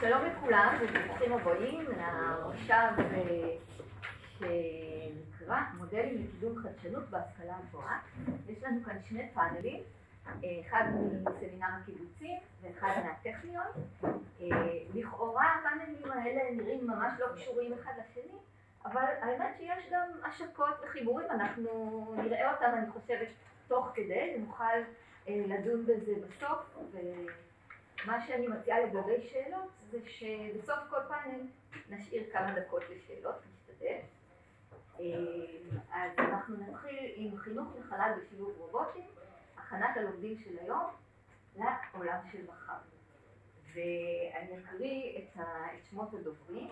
שלום לכולם וברוכים הבאים למושב אה, שנקרא מודלים לקידום חדשנות בהשכלה הגבוהה. יש לנו כאן שני פאנלים, אה, אחד מסמינר הקיבוצים ואחד מהטכניון. אה, לכאורה הפאנלים האלה נראים ממש לא קשורים אחד לשני, אבל האמת שיש גם השקות וחיבורים, אנחנו נראה אותם אני חושבת תוך כדי ונוכל לדון בזה בסוף. מה שאני מציעה לגבי שאלות זה שבסוף כל פאנל נשאיר כמה דקות לשאלות, נשתדל. אה, אז אנחנו נתחיל עם חינוך לחלל בשילוב רובוטים, הכנת הלומדים של היום לעולם של מחר. ואני אקריא את, את שמות הדוברים.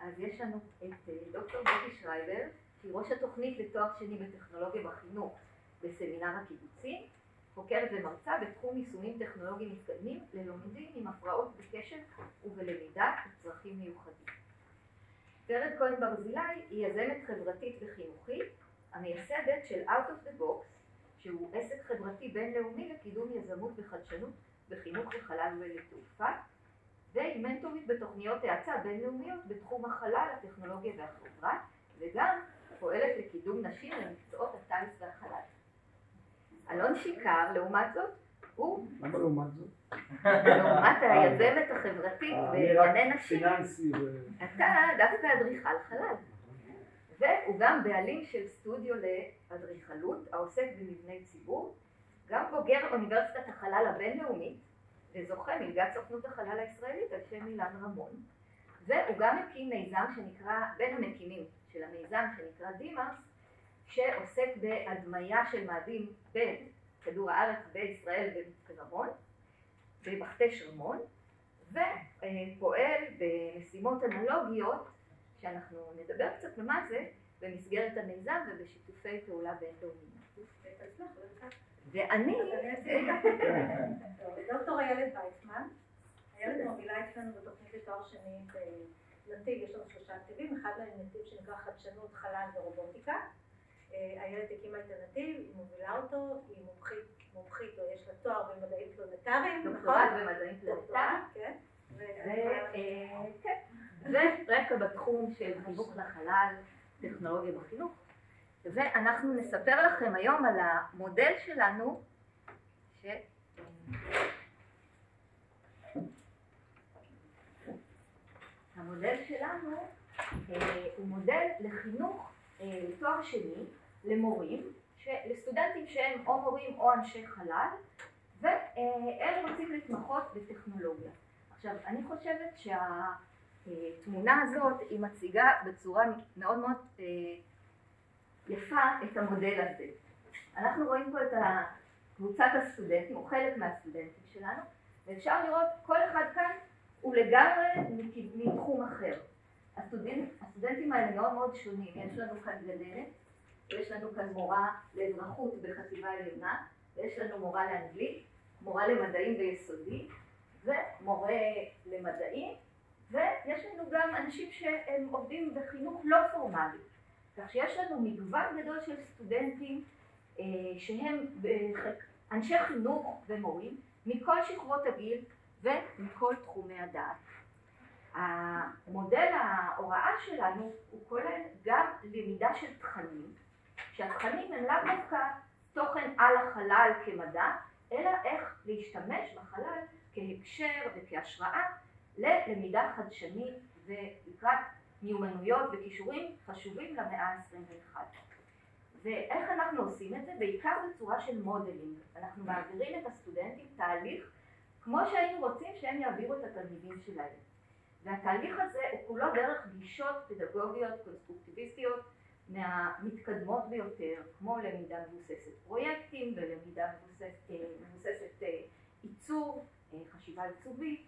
אז יש לנו את אה, דוקטור בוטי שרייבר, שהיא ראש התוכנית לתואר שני בטכנולוגיה בחינוך בסמינר הקיבוצים. חוקרת ומרצה בתחום יישומים טכנולוגיים מתקדמים ללומדים עם הפרעות בקשב ובלמידה וצרכים מיוחדים. ורד כהן ברזילי היא יזמת חברתית וחינוכית, המייסדת של Out of the Box, שהוא עסק חברתי בינלאומי לקידום יזמות וחדשנות בחינוך לחלל ולתעופה, והיא מנטורית בתוכניות האצה בינלאומיות בתחום החלל, הטכנולוגיה והחברה, וגם פועלת לקידום נשים למקצועות הטיס והחלל. אלון שיקר, לעומת זאת, הוא... למה לעומת זאת? לעומת היזמת החברתית אה, בענייני נשים, אתה דווקא אדריכל חלל. והוא גם בעלים של סטודיו לאדריכלות העוסק במבני ציבור, גם בוגר אוניברסיטת החלל הבינלאומית וזוכה מלגת סוכנות החלל הישראלית על שם אילן רמון, והוא גם הקים מיזם שנקרא, בין המקימים של המיזם שנקרא דימארס, שעוסק בהדמיה של מאדים בין כדור הארץ בישראל במצפה רמון, במכתש רמון, ופועל במשימות אנלוגיות, שאנחנו נדבר קצת במה זה, במסגרת המיזם ובשיתופי פעולה בינלאומיים. ואני... דוקטור איילת ויצמן, איילת מובילה אצלנו בתוכנית לתואר שני בנתיב, יש לנו שלושה נתיבים, אחד מהם נתיב שנקרא חדשנות, חלל ורובוטיקה. איילת הקימה את הנתיב, היא מובילה אותו, היא מומחית, מומחית, או יש לה תואר במדעים פלונטריים, נכון? דוקטורט במדעים פלונטריים. כן. אה, כן. ורקע בתחום של חינוך לחלל, טכנולוגיה בחינוך. ואנחנו נספר לכם היום על המודל שלנו, ש... המודל שלנו אה, הוא מודל לחינוך אה, תואר שני למורים, לסטודנטים שהם או מורים או אנשי חלל, והם רוצים להתמחות בטכנולוגיה. עכשיו, אני חושבת שהתמונה הזאת היא מציגה בצורה מאוד מאוד אה, יפה את המודל הזה. אנחנו רואים פה את קבוצת הסטודנטים, או חלק מהסטודנטים שלנו, ואפשר לראות כל אחד כאן הוא לגמרי מתחום אחר. הסטודנט, הסטודנטים האלה מאוד מאוד שונים, יש לנו כאן גננת, ויש לנו כאן מורה לאזרחות בחטיבה עליונה, ויש לנו מורה לאנגלית, מורה למדעים ביסודי, ומורה למדעים, ויש לנו גם אנשים שהם עובדים בחינוך לא פורמלי. כך שיש לנו מגוון גדול של סטודנטים אה, שהם אנשי חינוך ומורים מכל שכבות הגיל ומכל תחומי הדעת. המודל ההוראה שלנו הוא כולל גם למידה של תכנים, שהתכנים הם לאו דווקא תוכן על החלל כמדע, אלא איך להשתמש בחלל כהקשר וכהשראה ללמידה חדשנית ולקראת מיומנויות וכישורים חשובים למאה ה-21. ואיך אנחנו עושים את זה? בעיקר בצורה של modeling. אנחנו מעבירים את הסטודנטים תהליך כמו שהיינו רוצים שהם יעבירו את התלמידים שלהם. והתהליך הזה הוא כולו דרך גישות פדגוגיות קונסטרוקטיביסטיות מהמתקדמות ביותר, כמו למידה מבוססת פרויקטים ולמידה מבוססת, אה, מבוססת אה, עיצוב, אה, חשיבה עיצובית,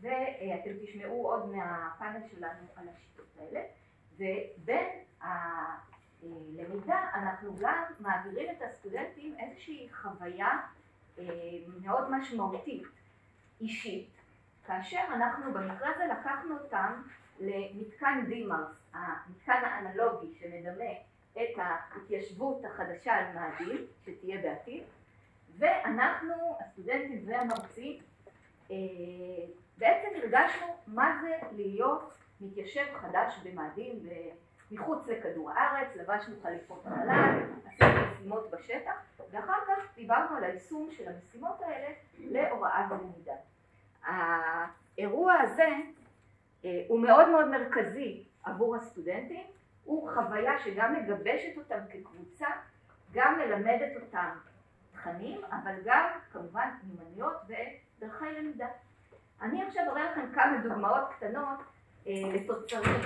ואתם תשמעו עוד מהפאנל שלנו על השיטות האלה. ובין הלמידה אנחנו גם מעבירים את הסטודנטים איזושהי חוויה מאוד משמעותית, אישית, כאשר אנחנו במקרה הזה לקחנו אותם למתקן דימארס, המתקן האנלוגי שמדמה את ההתיישבות החדשה על מאדים, שתהיה בעתיד, ואנחנו, הסטודנטים והמרצים, אה, בעצם הרגשנו מה זה להיות מתיישב חדש במאדים מחוץ לכדור הארץ, לבשנו חליפות חלל, עשינו משימות בשטח, ואחר כך דיברנו על היישום של המשימות האלה להוראה ולמידה. האירוע הזה אה, הוא מאוד מאוד מרכזי עבור הסטודנטים, הוא חוויה שגם מגבשת אותם כקבוצה, גם מלמדת אותם תכנים, אבל גם כמובן מיומנויות ודרכי למידה. אני עכשיו אראה לכם כמה דוגמאות קטנות אה, לתוצרים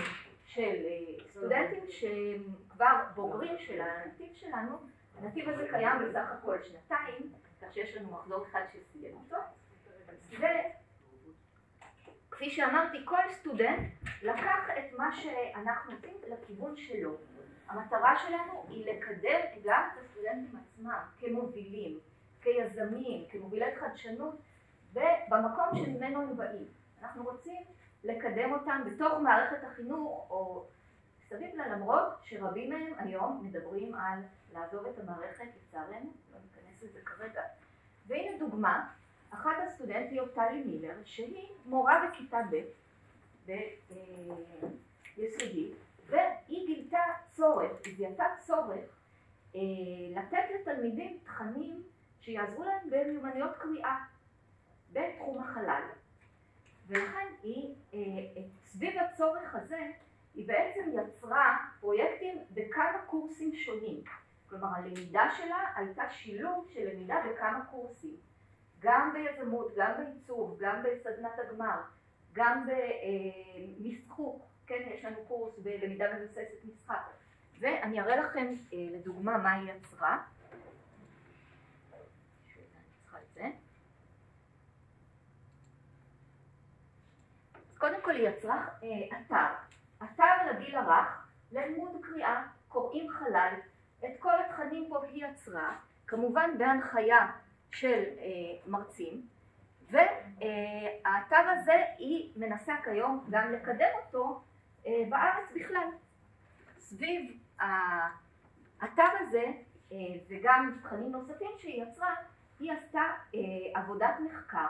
של אה, סטודנטים שהם כבר בוגרים של הנתיב שלנו. הנתיב הזה קיים בסך הכל שנתיים, כך שיש לנו מחזור אחד שסיים אותו. וכפי שאמרתי, כל סטודנט לקח את מה שאנחנו עושים לכיוון שלו. המטרה שלנו היא לקדם גם את הסטודנטים עצמם כמובילים, כיזמים, כמובילי חדשנות, ובמקום שממנו הם באים. אנחנו רוצים לקדם אותם בתוך מערכת החינוך או סביב לה, למרות שרבים מהם היום מדברים על לעזוב את המערכת, לצערנו, לא ניכנס לזה כרגע. והנה דוגמה, אחת הסטודנטיות טלי מילר, שהיא מורה בכיתה ב' ביסודי, והיא גילתה צורך, היא זיהתה צורך אה, לתת לתלמידים תכנים שיעזרו להם במיומנויות קריאה בתחום החלל. ולכן היא, אה, סביב הצורך הזה, היא בעצם יצרה פרויקטים בכמה קורסים שונים. כלומר, הלמידה שלה הייתה שילוב של למידה בכמה קורסים. גם ביזמות, גם בעיצוב, גם בסדנת הגמר, גם במשחוק, כן, יש לנו קורס בלמידה מבוססת משחק. ואני אראה לכם אה, לדוגמה מה היא יצרה. קודם כל היא יצרה אה, אתר, אתר לגיל הרך ללימוד קריאה, קוראים חלל, את כל התכנים פה היא יצרה, כמובן בהנחיה של אה, מרצים, והאתר הזה היא מנסה כיום גם לקדם אותו אה, בארץ בכלל. סביב האתר הזה אה, וגם תכנים נוספים שהיא יצרה, היא עשתה אה, עבודת מחקר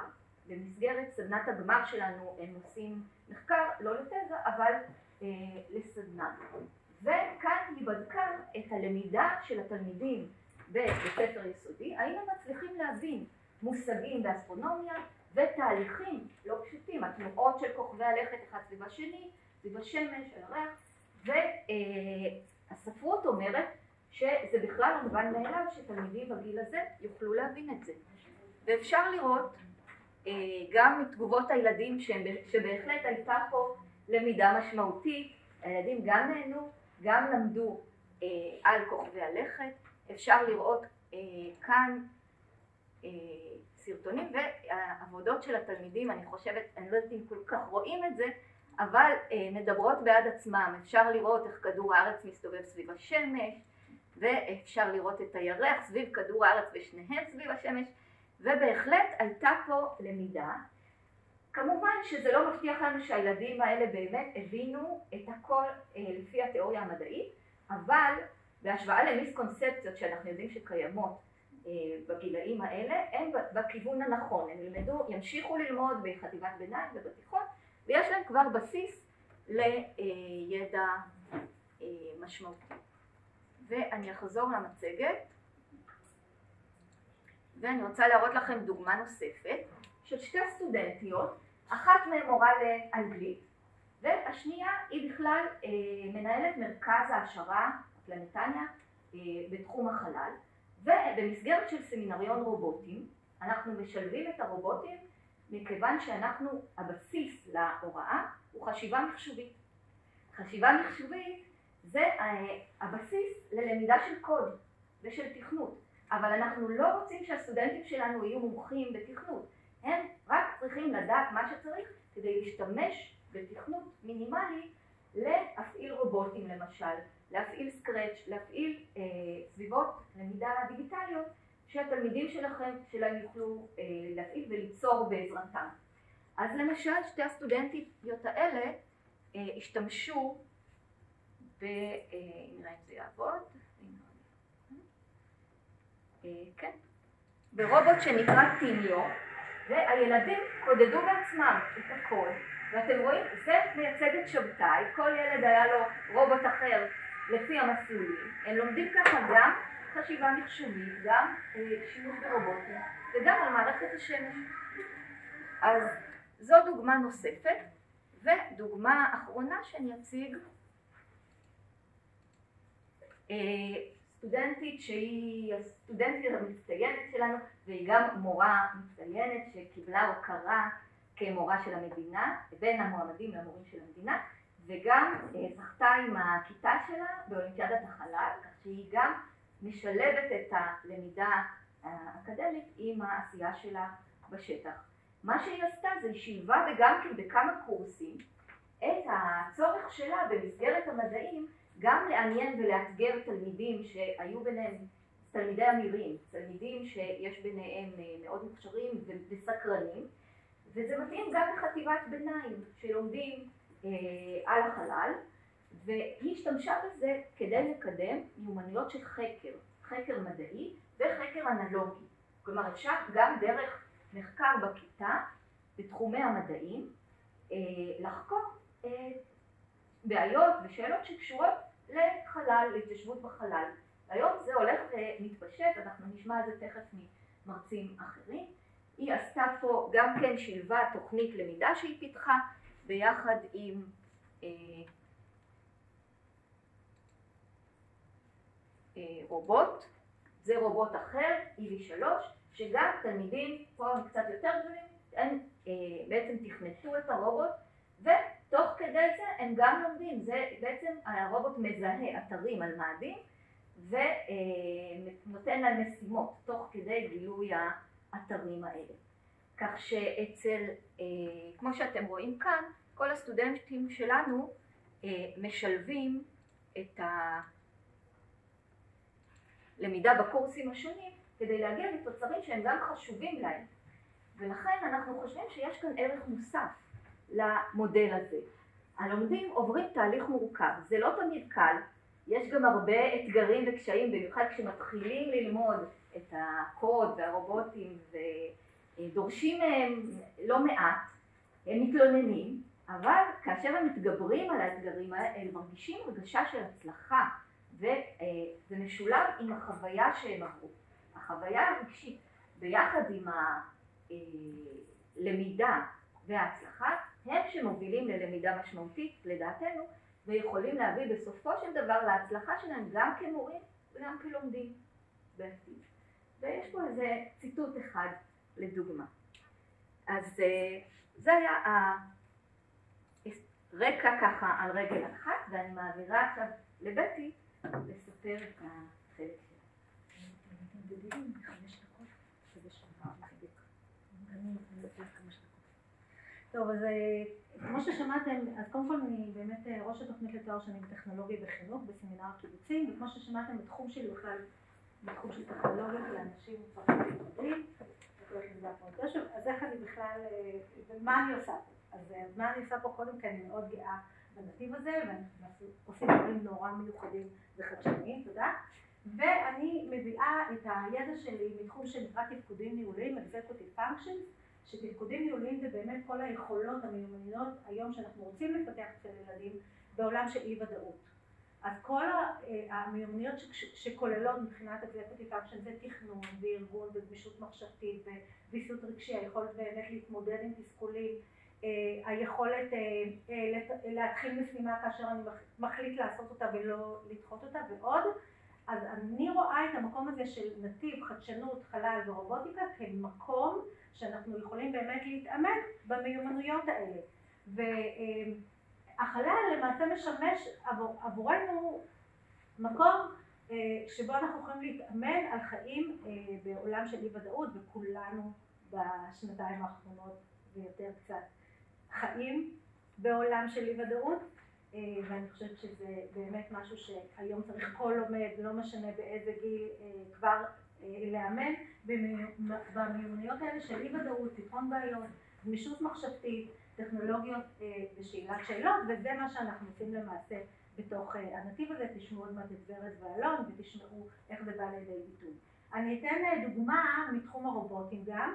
במסגרת סדנת הגמר שלנו הם עושים מחקר, לא לתזה, אבל אה, לסדנה. וכאן היא בדקה את הלמידה של התלמידים בבית ספר יסודי, האם הם מצליחים להבין מושגים באסטרונומיה ותהליכים לא פשוטים, התנועות של כוכבי הלכת אחד סביב השני, סביב השמש, הריח, והספרות אומרת שזה בכלל לא מובן מאליו שתלמידים בגיל הזה יוכלו להבין את זה. ואפשר לראות אה, גם מתגובות הילדים שבהחלט הייתה פה למידה משמעותית, הילדים גם נהנו, גם למדו אה, על כוכבי הלכת, אפשר לראות אה, כאן סרטונים והעבודות של התלמידים, אני חושבת, אני לא יודעת אם כל כך רואים את זה, אבל מדברות בעד עצמם, אפשר לראות איך כדור הארץ מסתובב סביב השמש ואפשר לראות את הירח סביב כדור הארץ ושניהם סביב השמש ובהחלט הייתה פה למידה. כמובן שזה לא מבטיח לנו שהילדים האלה באמת הבינו את הכל אה, לפי התיאוריה המדעית, אבל בהשוואה למיסקונספציות שאנחנו יודעים שקיימות אה, בגילאים האלה, הם בכיוון הנכון, הם ילמדו, ימשיכו ללמוד בחטיבת ביניים ובתיכון, ויש להם כבר בסיס לידע אה, משמעותי. ואני אחזור למצגת. ואני רוצה להראות לכם דוגמה נוספת של שתי סטודנטיות, אחת מהן מורה לאנגלית והשנייה היא בכלל אה, מנהלת מרכז העשרה, פלנטניה, אה, בתחום החלל ובמסגרת של סמינריון רובוטים אנחנו משלבים את הרובוטים מכיוון שאנחנו, הבסיס להוראה הוא חשיבה מחשובית. חשיבה מחשובית זה אה, הבסיס ללמידה של קוד ושל תכנות. אבל אנחנו לא רוצים שהסטודנטים שלנו יהיו מומחים בתכנות. הם רק צריכים לדעת מה שצריך כדי להשתמש בתכנות מינימלי להפעיל רובוטים למשל, להפעיל סקרץ', להפעיל אה, סביבות למידה דיגיטליות שהתלמידים שלכם, שלהם יוכלו אה, להפעיל וליצור בעזרתם. אז למשל שתי הסטודנטיות האלה אה, השתמשו ב... אה, נראה אם זה יעבוד. אה, כן, ברובוט שנקרא טימיו, והילדים קודדו בעצמם את הכל, ואתם רואים, זה מייצג את שבתאי, כל ילד היה לו רובוט אחר לפי המסלולים, הם לומדים ככה גם חשיבה מחשובית, גם אה, שימוש ברובוטים, וגם על מערכת השמש. אז זו דוגמה נוספת, ודוגמה אחרונה שאני אציג, אה, סטודנטית שהיא הסטודנטית המצטיינת שלנו, והיא גם מורה מצטיינת שקיבלה הוקרה כמורה של המדינה, בין המועמדים למורים של המדינה, וגם אה, זכתה עם הכיתה שלה באולימפיאדת החלל, כך שהיא גם משלבת את הלמידה האקדמית עם העשייה שלה בשטח. מה שהיא עשתה זה היא שילבה וגם כן בכמה קורסים את הצורך שלה במסגרת המדעים גם לעניין ולאתגר תלמידים שהיו ביניהם תלמידי אמירים, תלמידים שיש ביניהם אה, מאוד מוכשרים וסקרנים, וזה מתאים גם לחטיבת ביניים שלומדים אה, על החלל, והיא השתמשה בזה כדי לקדם מיומנויות של חקר, חקר מדעי וחקר אנלוגי. כלומר אפשר גם דרך מחקר בכיתה בתחומי המדעים אה, לחקור אה, בעיות ושאלות שקשורות לחלל, להתיישבות בחלל. היום זה הולך ומתפשט, אנחנו נשמע את זה תכף ממרצים אחרים. היא עשתה פה גם כן שילבה תוכנית למידה שהיא פיתחה ביחד עם אה, אה, רובוט, זה רובוט אחר, EV3, שגם תלמידים פה הם קצת יותר גדולים, הם אה, בעצם תכנתו את הרובוט ותוך כדי זה הם גם לומדים, זה בעצם הרובוט מזהה אתרים על מאדים ונותן להם משימות. תוך כדי גילוי האתרים האלה. כך שאצל, אה, כמו שאתם רואים כאן, כל הסטודנטים שלנו אה, משלבים את הלמידה בקורסים השונים כדי להגיע לתוצרים שהם גם חשובים להם. ולכן אנחנו חושבים שיש כאן ערך מוסף למודל הזה. הלומדים עוברים תהליך מורכב, זה לא תמיד קל, יש גם הרבה אתגרים וקשיים, במיוחד כשמתחילים ללמוד את הקוד והרובוטים ודורשים מהם לא מעט, הם מתלוננים, אבל כאשר הם מתגברים על האתגרים האלה, הם מרגישים הרגשה של הצלחה, וזה משולב עם החוויה שהם עברו. החוויה הרגשית ביחד עם הלמידה וההצלחה הם שמובילים ללמידה משמעותית לדעתנו ויכולים להביא בסופו של דבר להצלחה שלהם גם כמורים וגם כלומדים בעתיד. ויש פה איזה ציטוט אחד לדוגמה. אז אה, זה היה הרקע ככה על רגל אחת ואני מעבירה עכשיו לבטי לספר את החלק שלה. טוב, אז אה, כמו ששמעתם, אז קודם כל אני באמת אה, ראש התוכנית לתואר שני בטכנולוגיה בחינוך בסמינר הקיבוצים, וכמו ששמעתם בתחום שלי בכלל, בתחום של טכנולוגיה לאנשים כבר מיוחדים, אז איך אני בכלל, אה, ומה אני עושה פה? אז מה אני עושה פה קודם כי אני מאוד גאה בנתיב הזה, ואנחנו עושים דברים נורא מיוחדים וחדשניים, תודה. ואני מביאה את הידע שלי מתחום שנקרא תפקודים ניהוליים, Executive Functions, שתפקודים ניהוליים זה באמת כל היכולות המיומנויות היום שאנחנו רוצים לפתח אצל ילדים בעולם של אי ודאות. אז כל אה, המיומנויות שכוללות מבחינת executive action זה תכנון וארגון וגמישות מחשבתית וויסות רגשי, היכולת באמת להתמודד עם תסכולים, אה, היכולת אה, להתחיל משימה כאשר אני מחליט לעשות אותה ולא לדחות אותה ועוד. אז אני רואה את המקום הזה של נתיב, חדשנות, חלל ורובוטיקה כמקום שאנחנו יכולים באמת להתעמק במיומנויות האלה. והחלל למעשה משמש עבור, עבורנו מקום אה, שבו אנחנו יכולים להתאמן על חיים אה, בעולם של אי ודאות וכולנו בשנתיים האחרונות ויותר קצת חיים בעולם של אי ודאות אה, ואני חושבת שזה באמת משהו שהיום צריך כל לומד, לא משנה באיזה גיל, כבר לאמן. במיומנויות האלה של אי ודאות, פתרון בעיות, גמישות מחשבתית, טכנולוגיות אה, ושאלת שאלות, וזה מה שאנחנו עושים למעשה בתוך אה, הנתיב הזה, תשמעו עוד מעט את ורד ואלון ותשמעו איך זה בא לידי ביטוי. אני אתן אה, דוגמה מתחום הרובוטים גם.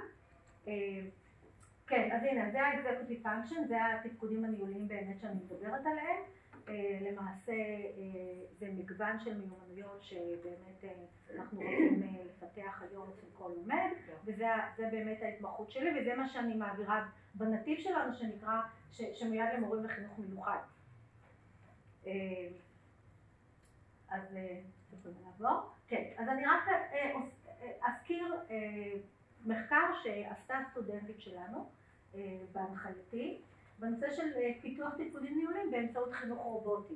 כן, אז הנה, זה ה-executive function, זה התפקודים הניהוליים באמת שאני מדברת עליהם. אה, למעשה אה, זה מגוון של מיומנויות שבאמת אה, אנחנו רוצים לפתח היום אצל כל לומד, וזה באמת ההתמחות שלי, וזה מה שאני מעבירה בנתיב שלנו שנקרא, שמיועד למורים לחינוך מיוחד. אז נעבור. כן, אז אני רק אזכיר מחקר שעשתה סטודנטית שלנו בהנחייתי, בנושא של אה, פיתוח תפקודים ניהוליים באמצעות חינוך רובוטי.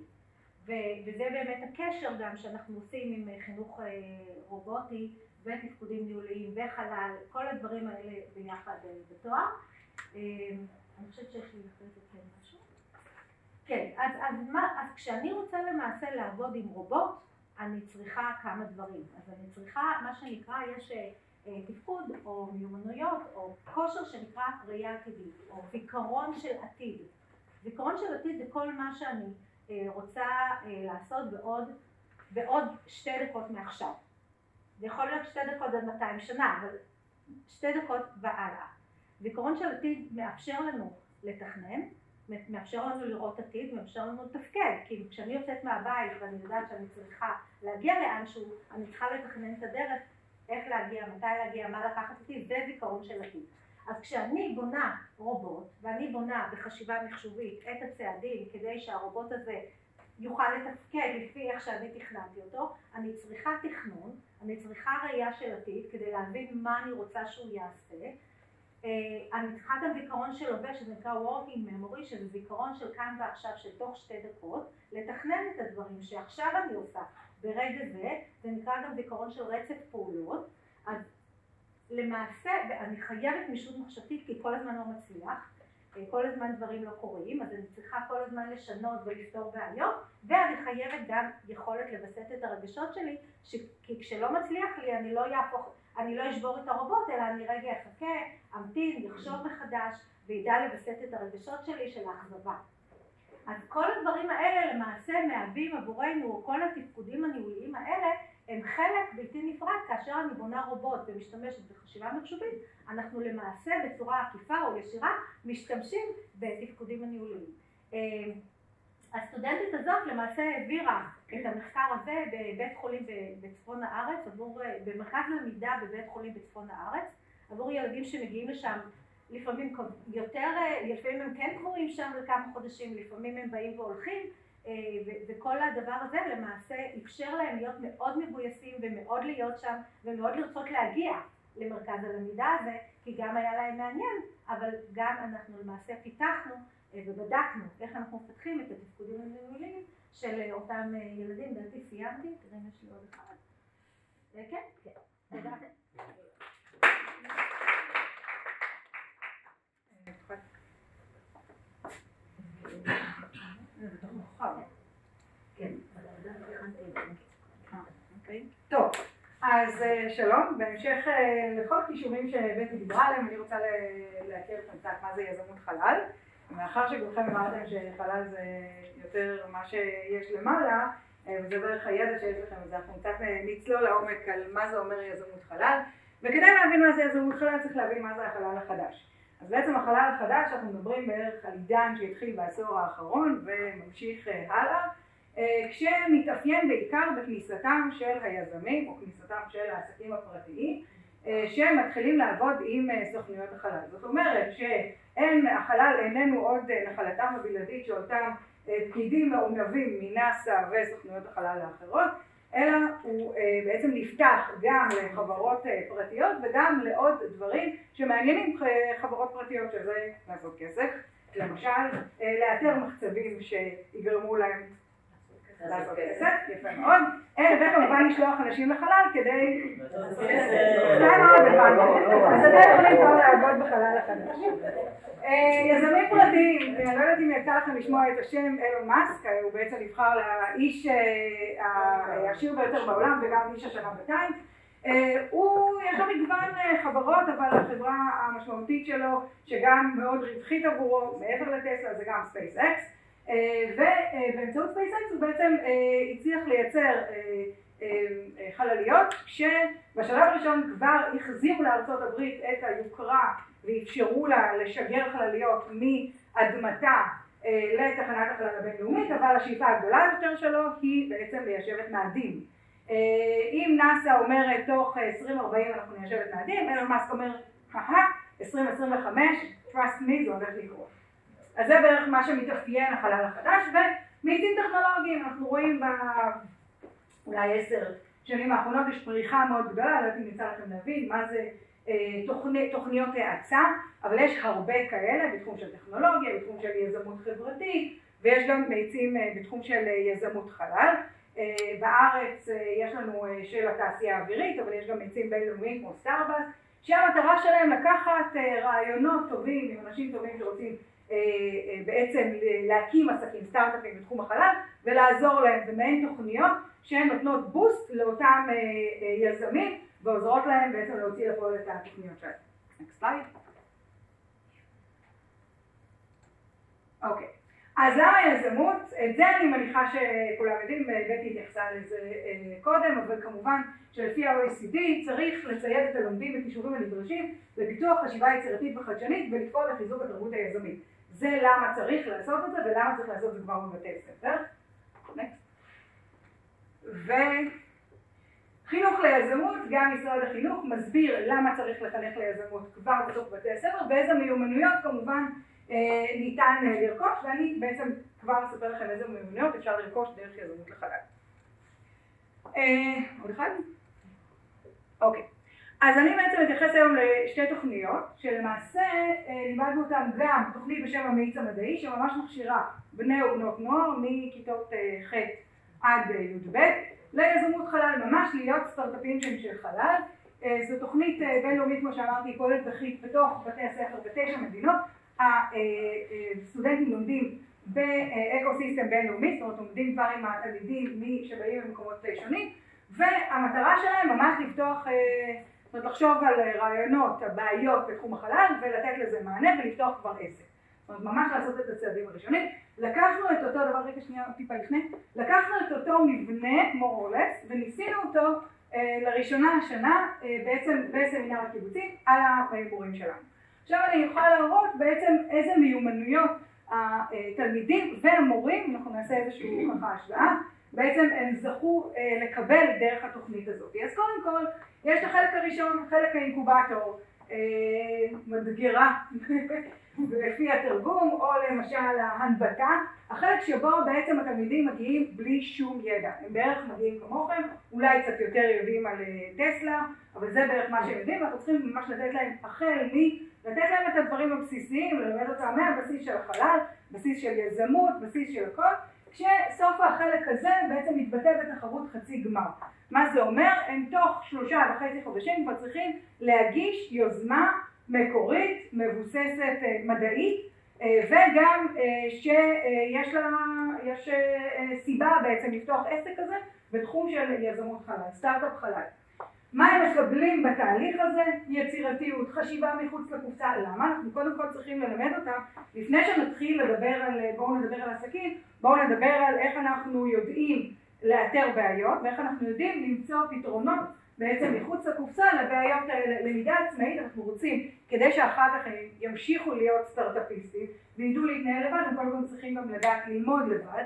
וזה באמת הקשר גם שאנחנו עושים עם אה, חינוך אה, רובוטי ותפקודים ניהוליים וחלל, כל הדברים האלה ביחד בתואר. אני חושבת שיש לי אחרי זה כן משהו. כן, אז, אז, מה, אז כשאני רוצה למעשה לעבוד עם רובוט, אני צריכה כמה דברים. אז אני צריכה, מה שנקרא, יש תפקוד או מיומנויות או כושר שנקרא ראייה עתידית או זיכרון של עתיד. זיכרון של עתיד זה כל מה שאני אה, רוצה אה, לעשות בעוד, בעוד שתי דקות מעכשיו. זה יכול להיות שתי דקות עד 200 שנה, אבל שתי דקות והלאה. זיכרון של עתיד מאפשר לנו לתכנן, מאפשר לנו לראות עתיד, מאפשר לנו לתפקד, כי כשאני יוצאת מהבית ואני יודעת שאני צריכה להגיע לאנשהו, אני צריכה לתכנן את הדרך איך להגיע, מתי להגיע, מה לקחת אותי, זה זיכרון של עתיד. אז כשאני בונה רובוט, ואני בונה בחשיבה מחשובית את הצעדים כדי שהרובוט הזה יוכל לתפקד לפי איך שאני תכננתי אותו, אני צריכה תכנון, אני צריכה ראייה של עתיד כדי להבין מה אני רוצה שהוא יעשה. אני צריכה גם של הווה שזה נקרא working memory שזה זיכרון של כאן ועכשיו של תוך שתי דקות לתכנן את הדברים שעכשיו אני עושה ברגע זה, זה נקרא גם זיכרון של רצף פעולות, אז למעשה, ואני חייבת מישות מחשבתית כי כל הזמן לא מצליח, אה, כל הזמן דברים לא קורים, אז אני צריכה כל הזמן לשנות ולפתור בעיות, ואני חייבת גם יכולת לווסת את הרגשות שלי. כי כשלא מצליח לי אני לא יהפוך, אני לא אשבור את הרובוט, אלא אני רגע אחכה, אמתין, יחשוב מחדש, וידע לווסת את הרגשות שלי של האכזבה. אז כל הדברים האלה למעשה מהווים עבורנו, כל התפקודים הניהוליים האלה, הם חלק בלתי נפרד כאשר אני בונה רובוט ומשתמשת בחשיבה מחשובית, אנחנו למעשה בצורה עקיפה או ישירה משתמשים בתפקודים הניהוליים. אה, הסטודנטית הזאת למעשה העבירה את המחקר הזה בבית חולים בצפון הארץ, עבור, במרכז למידה בבית חולים בצפון הארץ, עבור ילדים שמגיעים לשם לפעמים יותר, לפעמים הם כן קבועים שם לכמה חודשים, לפעמים הם באים והולכים, אה, וכל הדבר הזה למעשה אפשר להם להיות מאוד מגויסים ומאוד להיות שם ומאוד לרצות להגיע למרכז הלמידה הזה, כי גם היה להם מעניין, אבל גם אנחנו למעשה פיתחנו אה, ובדקנו איך אנחנו מפתחים את התפקודים הניהוליים של אותם אה, ילדים, לדעתי סיימתי, תראה אם יש לי עוד אחד. כן, כן, תודה. טוב, אז אה, שלום, בהמשך אה, לכל הכישורים שבטי דיברה עליהם, אני רוצה להכיר לכם קצת מה זה יזמות חלל. מאחר שכולכם אמרתם שחלל זה יותר מה שיש למעלה, אה, וזה בערך הידע שיש לכם, אז אנחנו קצת נצלול לעומק על מה זה אומר יזמות חלל, וכדי להבין מה זה יזמות חלל צריך להבין מה זה החלל החדש. אז בעצם החלל החדש, אנחנו מדברים בערך על עידן שהתחיל בעשור האחרון וממשיך הלאה. אה, כשמתאפיין בעיקר בכניסתם של היזמים או כניסתם של העסקים הפרטיים אה, שמתחילים לעבוד עם אה, סוכנויות החלל. זאת אומרת שהחלל איננו עוד נחלתם הבלעדית של אותם פקידים מעונבים מנאס"א וסוכנויות החלל האחרות, אלא הוא בעצם נפתח גם לחברות פרטיות וגם לעוד דברים שמעניינים חברות פרטיות, שזה לעשות כסף, למשל לאתר מחצבים שיגרמו להם יפה מאוד, וכמובן לשלוח אנשים לחלל כדי... זה מאוד הבנו, אז אתם יכולים כבר לעבוד בחלל החדש. יזמים פרטיים, אני לא יודעת אם יצא לכם לשמוע את השם אילון מאסק, הוא בעצם נבחר לאיש העשיר ביותר בעולם וגם איש השנה בטיימס. הוא, יש לו מגוון חברות, אבל החברה המשמעותית שלו, שגם מאוד רווחית עבורו, מעבר לטסלה, זה גם SpaceX. אה, ובאמצעות SpaceX הוא בעצם אה, הצליח לייצר אה, חלליות שבשלב הראשון כבר החזירו לארצות הברית את היוקרה ואפשרו לה לשגר חלליות מאדמתה לתחנת החלל הבינלאומית, אבל השאיפה הגדולה יותר שלו היא בעצם ליישב את מאדים. אם נאסא אומרת תוך 2040 אנחנו ניישב את מאדים, אילון מאסק אומר, 2025, trust me, זה הולך לקרות. אז זה בערך מה שמתאפיין החלל החדש, ומאיצים טכנולוגיים, אנחנו רואים באולי עשר שנים האחרונות יש פריחה מאוד גדולה, לא יודעת אם יצא לכם להבין מה זה אה, תוכני, תוכניות האצה, אבל יש הרבה כאלה בתחום של טכנולוגיה, בתחום של יזמות חברתית, ויש גם מאיצים אה, בתחום של אה, יזמות חלל. בארץ יש לנו של התעשייה האווירית, אבל יש גם מאיצים בינלאומיים כמו סטארבאס, שהמטרה שלהם לקחת רעיונות טובים עם אנשים טובים שרוצים בעצם להקים עסקים, סטארט-אפים בתחום החלל ולעזור להם, זה מעין תוכניות שהן נותנות בוסט לאותם יזמים ועוזרות להם בעצם להוציא לפועל את התוכניות שלהם. אוקיי, אז למה יזמות? את זה אני מניחה שכולם יודעים, בטי התייחסה לזה אה, קודם, אבל כמובן שלפי ה-OECD צריך לצייד את הלומדים בכישורים הנדרשים לפיתוח חשיבה יצירתית וחדשנית ולפעול לחיזוק התרבות היזמית. זה למה צריך לעשות את זה ולמה צריך לעשות את זה כבר בבתי ספר. ו... חינוך ליזמות, גם משרד החינוך מסביר למה צריך לחנך ליזמות כבר בתוך בתי הספר ואיזה מיומנויות כמובן אה, ניתן אה, לרכוש ואני בעצם כבר אספר לכם איזה מיומנויות אפשר לרכוש דרך יזמות לחלל. אה, עוד אחד? אוקיי. אז אני בעצם אתייחס היום לשתי תוכניות שלמעשה לימדנו אותן גם תוכנית בשם המאיץ המדעי שממש מכשירה בני ובנות נוער מכיתות ח' עד י"ב ליזמות חלל, ממש להיות סטארט-אפים של חלל. אה, זו תוכנית אה, בינלאומית, כמו שאמרתי, פועלת בתוך בתי הספר בתשע מדינות. הסטודנטים לומדים באקו סיסטם בינלאומי, זאת אומרת לומדים כבר עם התלמידים שבאים ממקומות שונים, והמטרה שלהם ממש לפתוח, אה, זאת אומרת לחשוב על רעיונות, הבעיות בתחום החלל ולתת לזה מענה ולפתוח כבר עסק. זאת אומרת ממש לעשות את הצעדים הראשונים. לקחנו את אותו דבר, רגע שנייה טיפה לפני, לקחנו את אותו מבנה מורולס וניסינו אותו אה, לראשונה השנה אה, בעצם בסמינר הקיבוצי על המורים שלנו. עכשיו אני אוכל להראות בעצם איזה מיומנויות התלמידים והמורים, אנחנו נעשה איזושהי ככה השוואה, בעצם הם זכו אה, לקבל דרך התוכנית הזאת. אז קודם כל, יש את החלק הראשון, חלק האינקובטור, אה, מדגרה לפי התרגום, או למשל ההנבטה, החלק שבו בעצם התלמידים מגיעים בלי שום ידע. הם בערך מגיעים כמוכם, אולי קצת יותר יודעים על אה, טסלה, אבל זה בערך מה שהם יודעים, ואנחנו צריכים ממש לתת להם החל מ... לתת להם את הדברים הבסיסיים, ללמד אותם מהבסיס של החלל, בסיס של יזמות, בסיס של הכל, כשסוף החלק הזה בעצם מתבטא בתחרות חצי גמר. מה זה אומר? הם תוך שלושה וחצי חודשים כבר צריכים להגיש יוזמה מקורית, מבוססת אה, מדעית, אה, וגם אה, שיש לה, יש סיבה בעצם לפתוח עסק כזה בתחום של יזמות חלל, סטארט-אפ חלל. מה הם מקבלים בתהליך הזה? יצירתיות, חשיבה מחוץ לקופסה. למה? אנחנו קודם כל צריכים ללמד אותם, לפני שנתחיל לדבר על, בואו נדבר על עסקים, בואו נדבר על איך אנחנו יודעים לאתר בעיות ואיך אנחנו יודעים למצוא פתרונות בעצם מחוץ לקופסה לבעיות האלה, למידה עצמאית אנחנו רוצים כדי שאחר כך הם ימשיכו להיות סטארט-אפיסטים וידעו להתנהל לבד, הם קודם כל צריכים גם לדעת ללמוד לבד,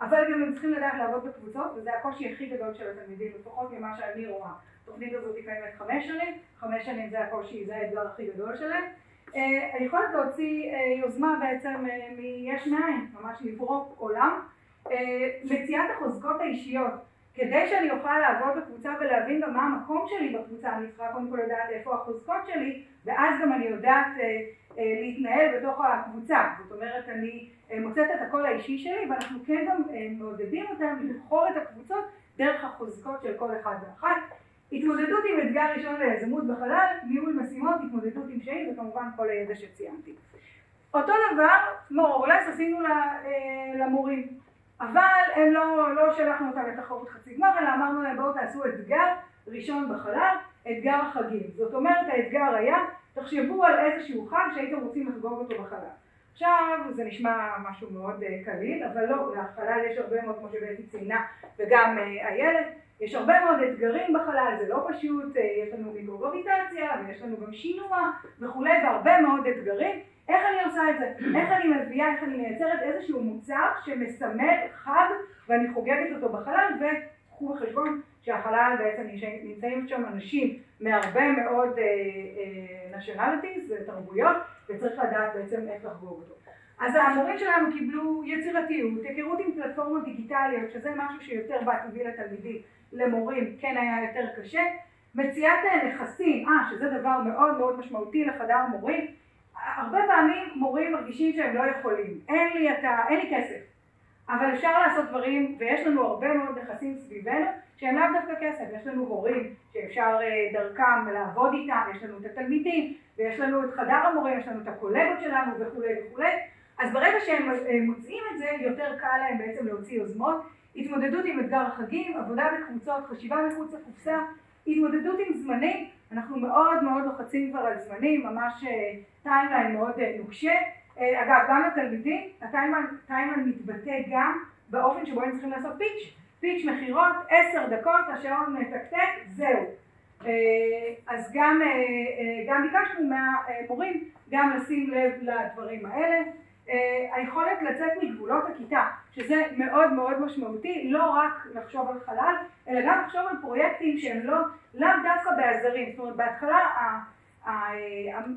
אבל גם הם צריכים לדעת לעבוד בקבוצות וזה הקושי הכי גדול של התלמידים, לפחות ממה שאני רואה. התוכנית הזאת קיימת חמש שנים, חמש שנים זה הקושי, זה האתגר הכי גדול שלהם. אה, היכולת להוציא אה, יוזמה בעצם אה, מיש מאין, ממש לברוק עולם, מציאת החוזקות האישיות כדי שאני אוכל לעבוד בקבוצה ולהבין גם מה המקום שלי בקבוצה, אני צריכה קודם כל לדעת איפה החוזקות שלי, ואז גם אני יודעת אה, אה, להתנהל בתוך הקבוצה. זאת אומרת, אני אה, מוצאת את הקול האישי שלי, ואנחנו כן גם אה, מעודדים אותם לבחור את הקבוצות דרך החוזקות של כל אחד ואחת. התמודדות עם אתגר ראשון ליזמות בחלל, ניהול משימות, התמודדות עם קשיים, וכמובן כל הידע שציינתי. אותו דבר, מורלס עשינו אה, למורים. אבל הם לא, לא שלחנו אותם לתחרות חצי גמר, אלא אמרנו להם בואו תעשו אתגר ראשון בחלל, אתגר החגים. זאת אומרת האתגר היה, תחשבו על איזשהו חג שהייתם רוצים לחגוג אותו בחלל. עכשיו זה נשמע משהו מאוד קליל, אבל לא, לחלל יש הרבה מאוד, כמו שבאתי ציינה, וגם איילת, יש הרבה מאוד אתגרים בחלל, זה לא פשוט, יש לנו מיקרוגרביטציה, ויש לנו גם שינוע וכולי, והרבה מאוד אתגרים. איך אני עושה את זה? איך אני מביאה, איך אני מייצרת איזשהו מוצר שמסמל חג ואני חוגגת אותו בחלל, וקחו בחשבון שהחלל בעצם נמצאים שם אנשים מהרבה מאוד nationalities ותרבויות, וצריך לדעת בעצם איך לחגוג אותו. אז המורים שלנו קיבלו יצירתיות, היכרות עם פלטפורמות דיגיטליות, שזה משהו שיותר בא טבעי לתלמידים, למורים כן היה יותר קשה, מציאת נכסים, אה, שזה דבר מאוד מאוד משמעותי לחדר מורים, הרבה פעמים מורים מרגישים שהם לא יכולים, אין לי, אתה, אין לי כסף, אבל אפשר לעשות דברים, ויש לנו הרבה מאוד נכסים סביבנו שהם לאו דווקא כסף, יש לנו הורים שאפשר דרכם לעבוד איתם, יש לנו את התלמידים, ויש לנו את חדר המורים, יש לנו את הקולגות שלנו וכולי וכולי, אז ברגע שהם מוצאים את זה, יותר קל להם בעצם להוציא יוזמות, התמודדות עם אתגר החגים, עבודה בקבוצות, חשיבה מחוץ לקופסה, התמודדות עם זמנים, אנחנו מאוד מאוד לוחצים כבר על זמנים, ממש timeline מאוד נוקשה. אגב, גם לתלמידים, ה timeline מתבטא גם באופן שבו הם צריכים לעשות פיץ'. פיץ' מכירות, עשר דקות, השעון מתקתק, זהו. אז גם, גם ביקשנו מהמורים גם לשים לב לדברים האלה. היכולת לצאת מגבולות הכיתה, שזה מאוד מאוד משמעותי, לא רק לחשוב על חלל, אלא גם לחשוב על פרויקטים שהם לא, לאו דווקא בעזרים. זאת אומרת, בהתחלה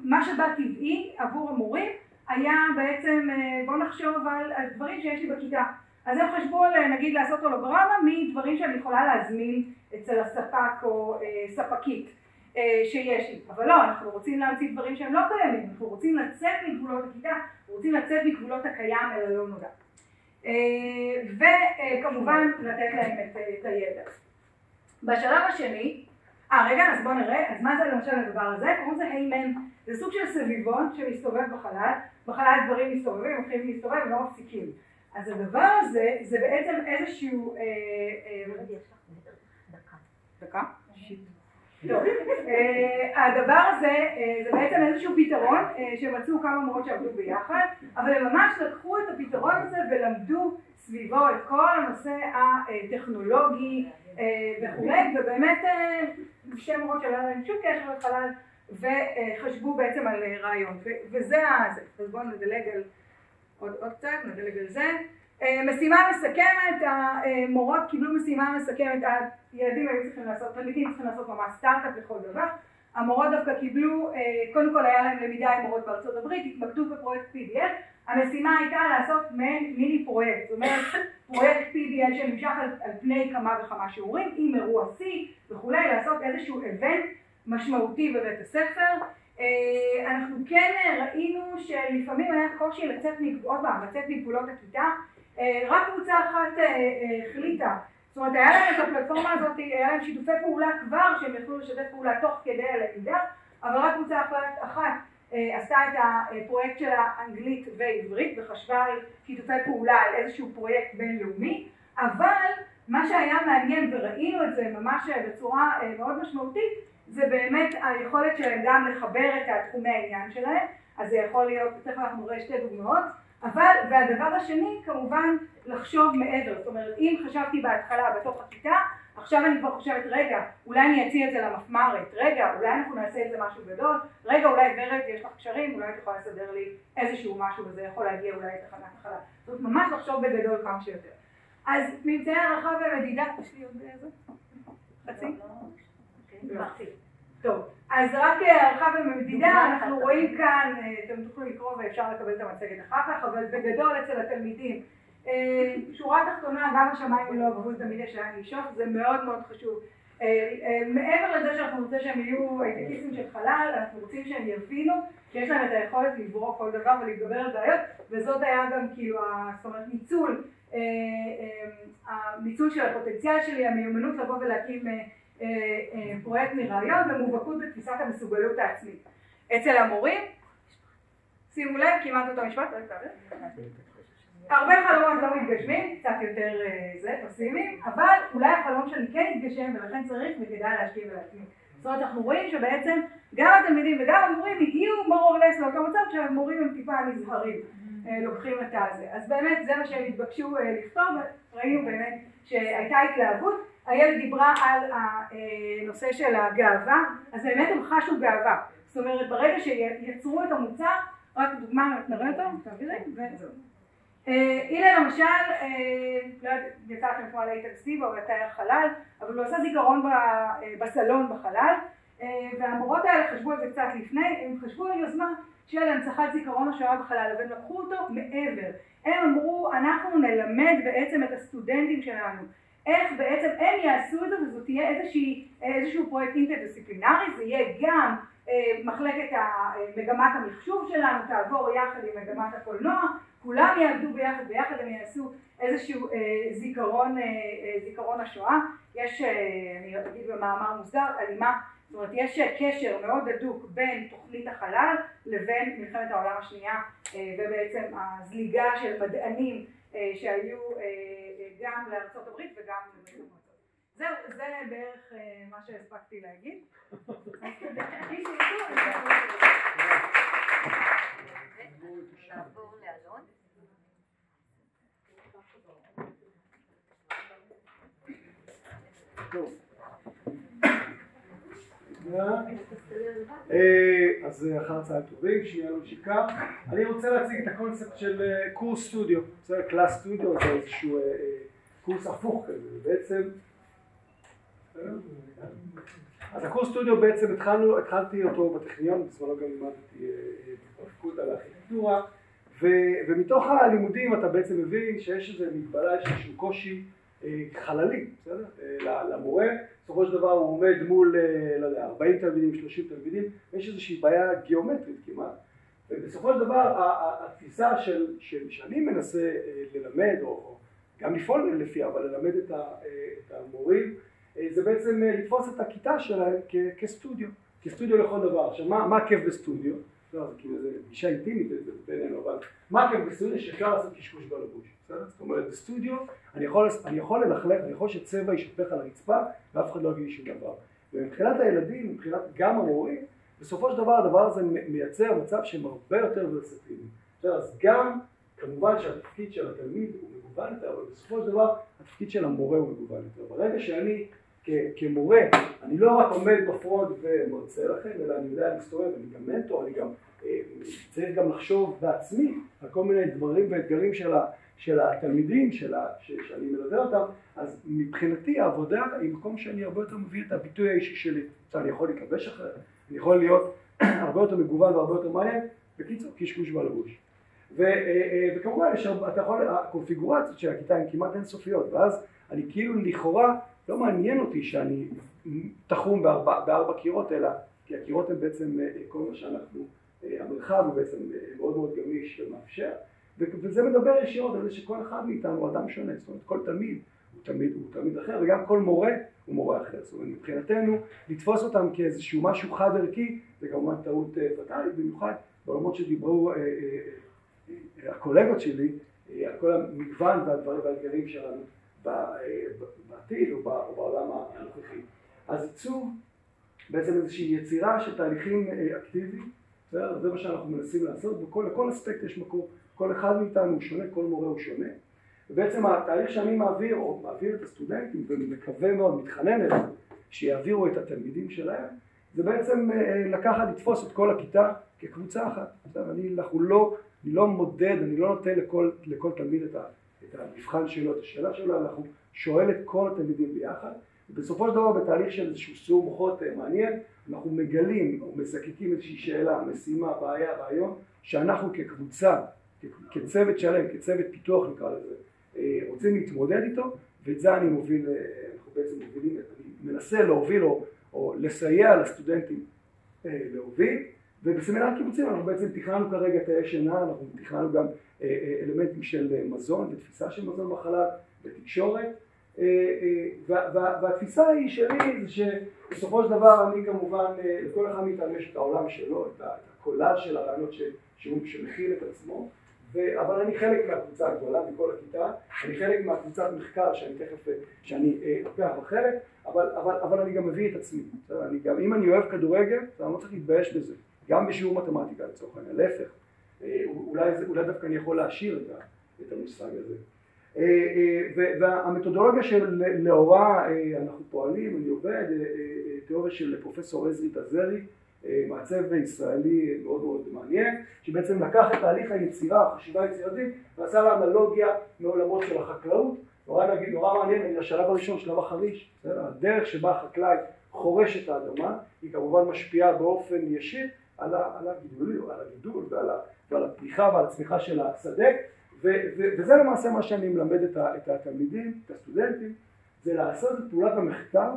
מה שבא טבעי עבור המורים היה בעצם בוא נחשוב על, על דברים שיש לי בכיתה. אז הם חשבו על נגיד לעשות הולוגרמה מדברים שאני יכולה להזמין אצל הספק או ספקית שיש לי, אבל לא, אנחנו רוצים להמציא דברים שהם לא קיימים, אנחנו רוצים לצאת מגבולות הכיתה, אנחנו רוצים לצאת מגבולות הקיים אל הלא נודע. וכמובן לתת להם את הידע. בשלב השני, אה רגע, אז בואו נראה, אז מה זה למשל הדבר הזה? קוראים לזה היימן, זה סוג של סביבון שמסתובב בחלל, בחלל דברים מסתובבים, הולכים להסתובב ולא מפסיקים. אז הדבר הזה, זה בעצם איזשהו... דקה? טוב, הדבר הזה, זה בעצם איזשהו פתרון שמצאו כמה מורות שעבדו ביחד, אבל הם ממש לקחו את הפתרון הזה ולמדו סביבו את כל הנושא הטכנולוגי וכולי, ובאמת שתי מורות שלא היה להם שום קשר לחלל, וחשבו בעצם על רעיון, וזה זה. אז בואו נדלג על עוד קצת, נדלג על זה. משימה מסכמת, המורות קיבלו משימה מסכמת, הילדים היו צריכים לעשות, תלמידים צריכים לעשות ממש סטארט-אפ לכל דבר, המורות דווקא קיבלו, קודם כל היה להם למידה עם מורות בארצות הברית, התמקדו בפרויקט PDL, המשימה הייתה לעשות מעין מיני פרויקט, זאת אומרת פרויקט PDL שנמשך על, על פני כמה וכמה שיעורים, עם אירוע C וכולי, לעשות איזשהו איבנט משמעותי בבית הספר. אנחנו כן ראינו שלפעמים היה קושי לצאת, פעם, לצאת מגבולות הכיתה, רק קבוצה אחת החליטה, זאת אומרת היה להם את הפלטפורמה הזאת, היה להם שיתופי פעולה כבר שהם יכלו לשתף פעולה תוך כדי הלמידה, אבל רק קבוצה אחת עשתה את הפרויקט של האנגלית ועברית וחשבה על שיתופי פעולה על איזשהו פרויקט בינלאומי, אבל מה שהיה מעניין וראינו את זה ממש בצורה מאוד משמעותית זה באמת היכולת שלהם גם לחבר את תחומי העניין שלהם, אז זה יכול להיות, תכף אנחנו נראה שתי דוגמאות, אבל, והדבר השני כמובן לחשוב מעבר, זאת אומרת אם חשבתי בהתחלה בתוך הכיתה, עכשיו אני כבר חושבת רגע, אולי אני אציע את זה למפמ"רת, רגע, אולי אנחנו נעשה את זה משהו גדול, רגע אולי ורד יש לך קשרים, אולי את יכולה לסדר לי איזשהו משהו וזה יכול להגיע אולי לתחנת החלל, זאת אומרת ממש לחשוב בגדול כמה שיותר. אז ממצאי הערכה ומדידה, יש לי עוד איזה? חצי? טוב, אז רק הערכה ומדידה, אנחנו רואים כאן, אתם תוכלו לקרוא ואפשר לקבל את המצגת אחר כך, אבל בגדול אצל התלמידים, שורה תחתונה, גם השמיים לא הגבול תמיד יש לאן לשאוף, זה מאוד מאוד חשוב. מעבר לזה שאנחנו רוצים שהם יהיו הייטקיסטים של חלל, אנחנו רוצים שהם יבינו שיש להם את היכולת לברוא כל דבר ולהתגבר על בעיות, וזאת היה גם כאילו, זאת אומרת, ניצול, הניצול של הפוטנציאל שלי, המיומנות לבוא ולהקים פרויקט מרעיון ומובהקות בתפיסת המסוגלות העצמית. אצל המורים, שימו לב, כמעט אותו משפט, הרבה חלומות לא מתגשמים, קצת יותר זה, פסימיים, אבל אולי החלום שלי כן יתגשם ולכן צריך וכדאי להשקיע ולהתמיד. זאת אומרת, אנחנו רואים שבעצם גם התלמידים וגם המורים הגיעו less לאותו מצב שהמורים הם טיפה נזהרים. לוקחים את הזה. אז באמת זה מה שהם התבקשו לכתוב, ראינו באמת שהייתה התלהבות. איילת דיברה על הנושא של הגאווה, אז באמת הם חשו גאווה. זאת אומרת, ברגע שיצרו את המוצר, רק דוגמה, נראה אותו? תעבירי, וזהו. הנה למשל, לא יודעת, יצא לכם כמו על איתן סטיבו, הוא לתאר חלל, אבל הוא עשה זיכרון בסלון בחלל, והמורות האלה חשבו על זה קצת לפני, הם חשבו על יוזמה של הנצחת זיכרון השואה בחלל, והם לקחו אותו מעבר. הם אמרו, אנחנו נלמד בעצם את הסטודנטים שלנו איך בעצם הם יעשו את זה, וזאת תהיה איזושהי, איזשהו פרויקט אינטרדיסציפלינרי, זה יהיה גם מחלקת מגמת המחשוב שלנו, תעבור יחד עם מגמת הקולנוע, כולם יעבדו ביחד, ביחד הם יעשו איזשהו זיכרון, זיכרון השואה. יש, אני אגיד במאמר מוסגר, הלימה, זאת אומרת יש קשר מאוד הדוק בין תוכנית החלל לבין מלחמת העולם השנייה ובעצם הזליגה של מדענים שהיו גם לארצות הברית וגם לברית המועצות. זהו, זה בערך מה שהספקתי להגיד. טוב. אז אחר הצהריים טובים, שיהיה לנו שיקה. אני רוצה להציג את הקונספט של קורס סטודיו. זה קלאס סטודיו, זה איזשהו קורס הפוך כזה, בעצם אז הקורס סטודיו בעצם התחלנו, התחלתי אותו בטכניון, בזמנו גם לימדתי בפקולטה לארכיטקטורה ומתוך הלימודים אתה בעצם מבין שיש איזו מגבלה, יש איזשהו קושי חללי, בסדר? למורה, בסופו של דבר הוא עומד מול, לא יודע, 40 תלמידים, 30 תלמידים, ויש איזושהי בעיה גיאומטרית כמעט, ובסופו של דבר התפיסה של, שאני מנסה ללמד, או גם לפעול לפיה, אבל ללמד את המורים, זה בעצם לתפוס את הכיתה שלהם כסטודיו, כסטודיו לכל דבר. עכשיו, מה הכיף בסטודיו? לא, זה כאילו, זה גישה אינטימית בינינו, אבל מה הכיף בסטודיו? שאפשר לעשות קשקוש בלבוש, בסדר? זאת אומרת, בסטודיו אני יכול, אני ללכלך, אני יכול שצבע ישפך על הרצפה ואף אחד לא יגיד לי שום דבר. ומבחינת הילדים, מבחינת גם המורים, בסופו של דבר הדבר הזה מייצר מצב שהם הרבה יותר ורסטיליים. אז גם, כמובן שהתפקיד של התלמיד הוא מגוון יותר, אבל בסופו של דבר התפקיד של המורה הוא מגוון יותר. ברגע שאני כמורה, אני לא רק עומד בפרונט ומרצה לכם, אלא אני יודע להסתובב, אני גם מנטור, אני גם צריך גם לחשוב בעצמי על כל מיני דברים ואתגרים של, ה, של התלמידים, של ה, ש, שאני מלווה אותם, אז מבחינתי העבודה היא מקום שאני הרבה יותר מביא את הביטוי האישי שלי. אני יכול להתלבש אחרת, אני יכול להיות הרבה יותר מגוון והרבה יותר מעניין, בקיצור קשקוש בלבוש. וכמובן יש, אתה יכול, הקונפיגורציות של הכיתה הן כמעט אינסופיות, ואז אני כאילו לכאורה לא מעניין אותי שאני תחום בארבע, בארבע קירות, אלא כי הקירות הם בעצם כל מה שאנחנו, המרחב הוא בעצם מאוד מאוד גמיש ומאפשר, וזה מדבר ישירות על זה שכל אחד מאיתנו הוא אדם שונה, זאת אומרת כל תלמיד הוא תלמיד, הוא תלמיד אחר, וגם כל מורה הוא מורה אחר, זאת אומרת מבחינתנו לתפוס אותם כאיזשהו משהו חד ערכי זה כמובן טעות פטאלית, במיוחד בעולמות שדיברו הקולגות שלי על כל המגוון והדברים והאתגרים שלנו בעתיד או בעולם הנוכחי. אז עיצוב בעצם איזושהי יצירה של תהליכים אקטיביים, זה מה שאנחנו מנסים לעשות, ולכל אספקט יש מקום, כל אחד מאיתנו הוא שונה, כל מורה הוא שונה, ובעצם התהליך שאני מעביר, או מעביר את הסטודנטים, ומקווה מאוד, מתחנן אליהם, שיעבירו את התלמידים שלהם, זה בעצם לקחת, לתפוס את כל הכיתה כקבוצה אחת. אני, לא, אני לא מודד, אני לא נותן לכל, לכל תלמיד את ה... את המבחן שלו, את השאלה שלו, אנחנו שואל את כל התלמידים ביחד, ובסופו של דבר בתהליך של איזשהו סיור מוחות מעניין, אנחנו מגלים או מזקקים איזושהי שאלה, משימה, בעיה, רעיון, שאנחנו כקבוצה, כצוות שלם, כצוות פיתוח נקרא לזה, רוצים להתמודד איתו, ואת זה אני מוביל, אנחנו בעצם מובילים, אני מנסה להוביל או, או לסייע לסטודנטים להוביל, ובסמינר קיבוצים אנחנו בעצם תכננו כרגע תאי שינה, אנחנו תכננו גם אלמנטים של מזון ותפיסה של מזון בחלל ותקשורת והתפיסה היא שלי זה שבסופו של דבר אני כמובן לכל אחד מאיתנו יש את העולם שלו, את הקולאז' של הרעיונות שמכיל את עצמו אבל אני חלק מהקבוצה הגדולה מכל הכיתה, אני חלק מהקבוצת מחקר שאני תכף, שאני לוקח בחלק אבל, אבל, אבל אני גם מביא את עצמי, אני גם, אם אני אוהב כדורגל אני לא צריך להתבייש בזה, גם בשיעור מתמטיקה לצורך העניין, להפך אולי, אולי דווקא אני יכול להשאיר את המושג הזה. והמתודולוגיה שלאורה אנחנו פועלים, אני עובד, תיאוריה של פרופסור עזרי דזרי, מעצב ישראלי מאוד מאוד מעניין, שבעצם לקח את תהליך היצירה, החשיבה היצירתית, ועשה לה אנלוגיה מעולמות של החקלאות, נורא נגיד, נורא מעניין, השלב הראשון, שלב החריש, הדרך שבה החקלאי חורש את האדמה, היא כמובן משפיעה באופן ישיר על הגידול, על הגידול ועל, ועל הפריחה ועל הצמיחה של השדה, ו, ו, וזה למעשה מה שאני מלמד את, ה, את התלמידים, את הסטודנטים, זה לעשות את פעולת המחקר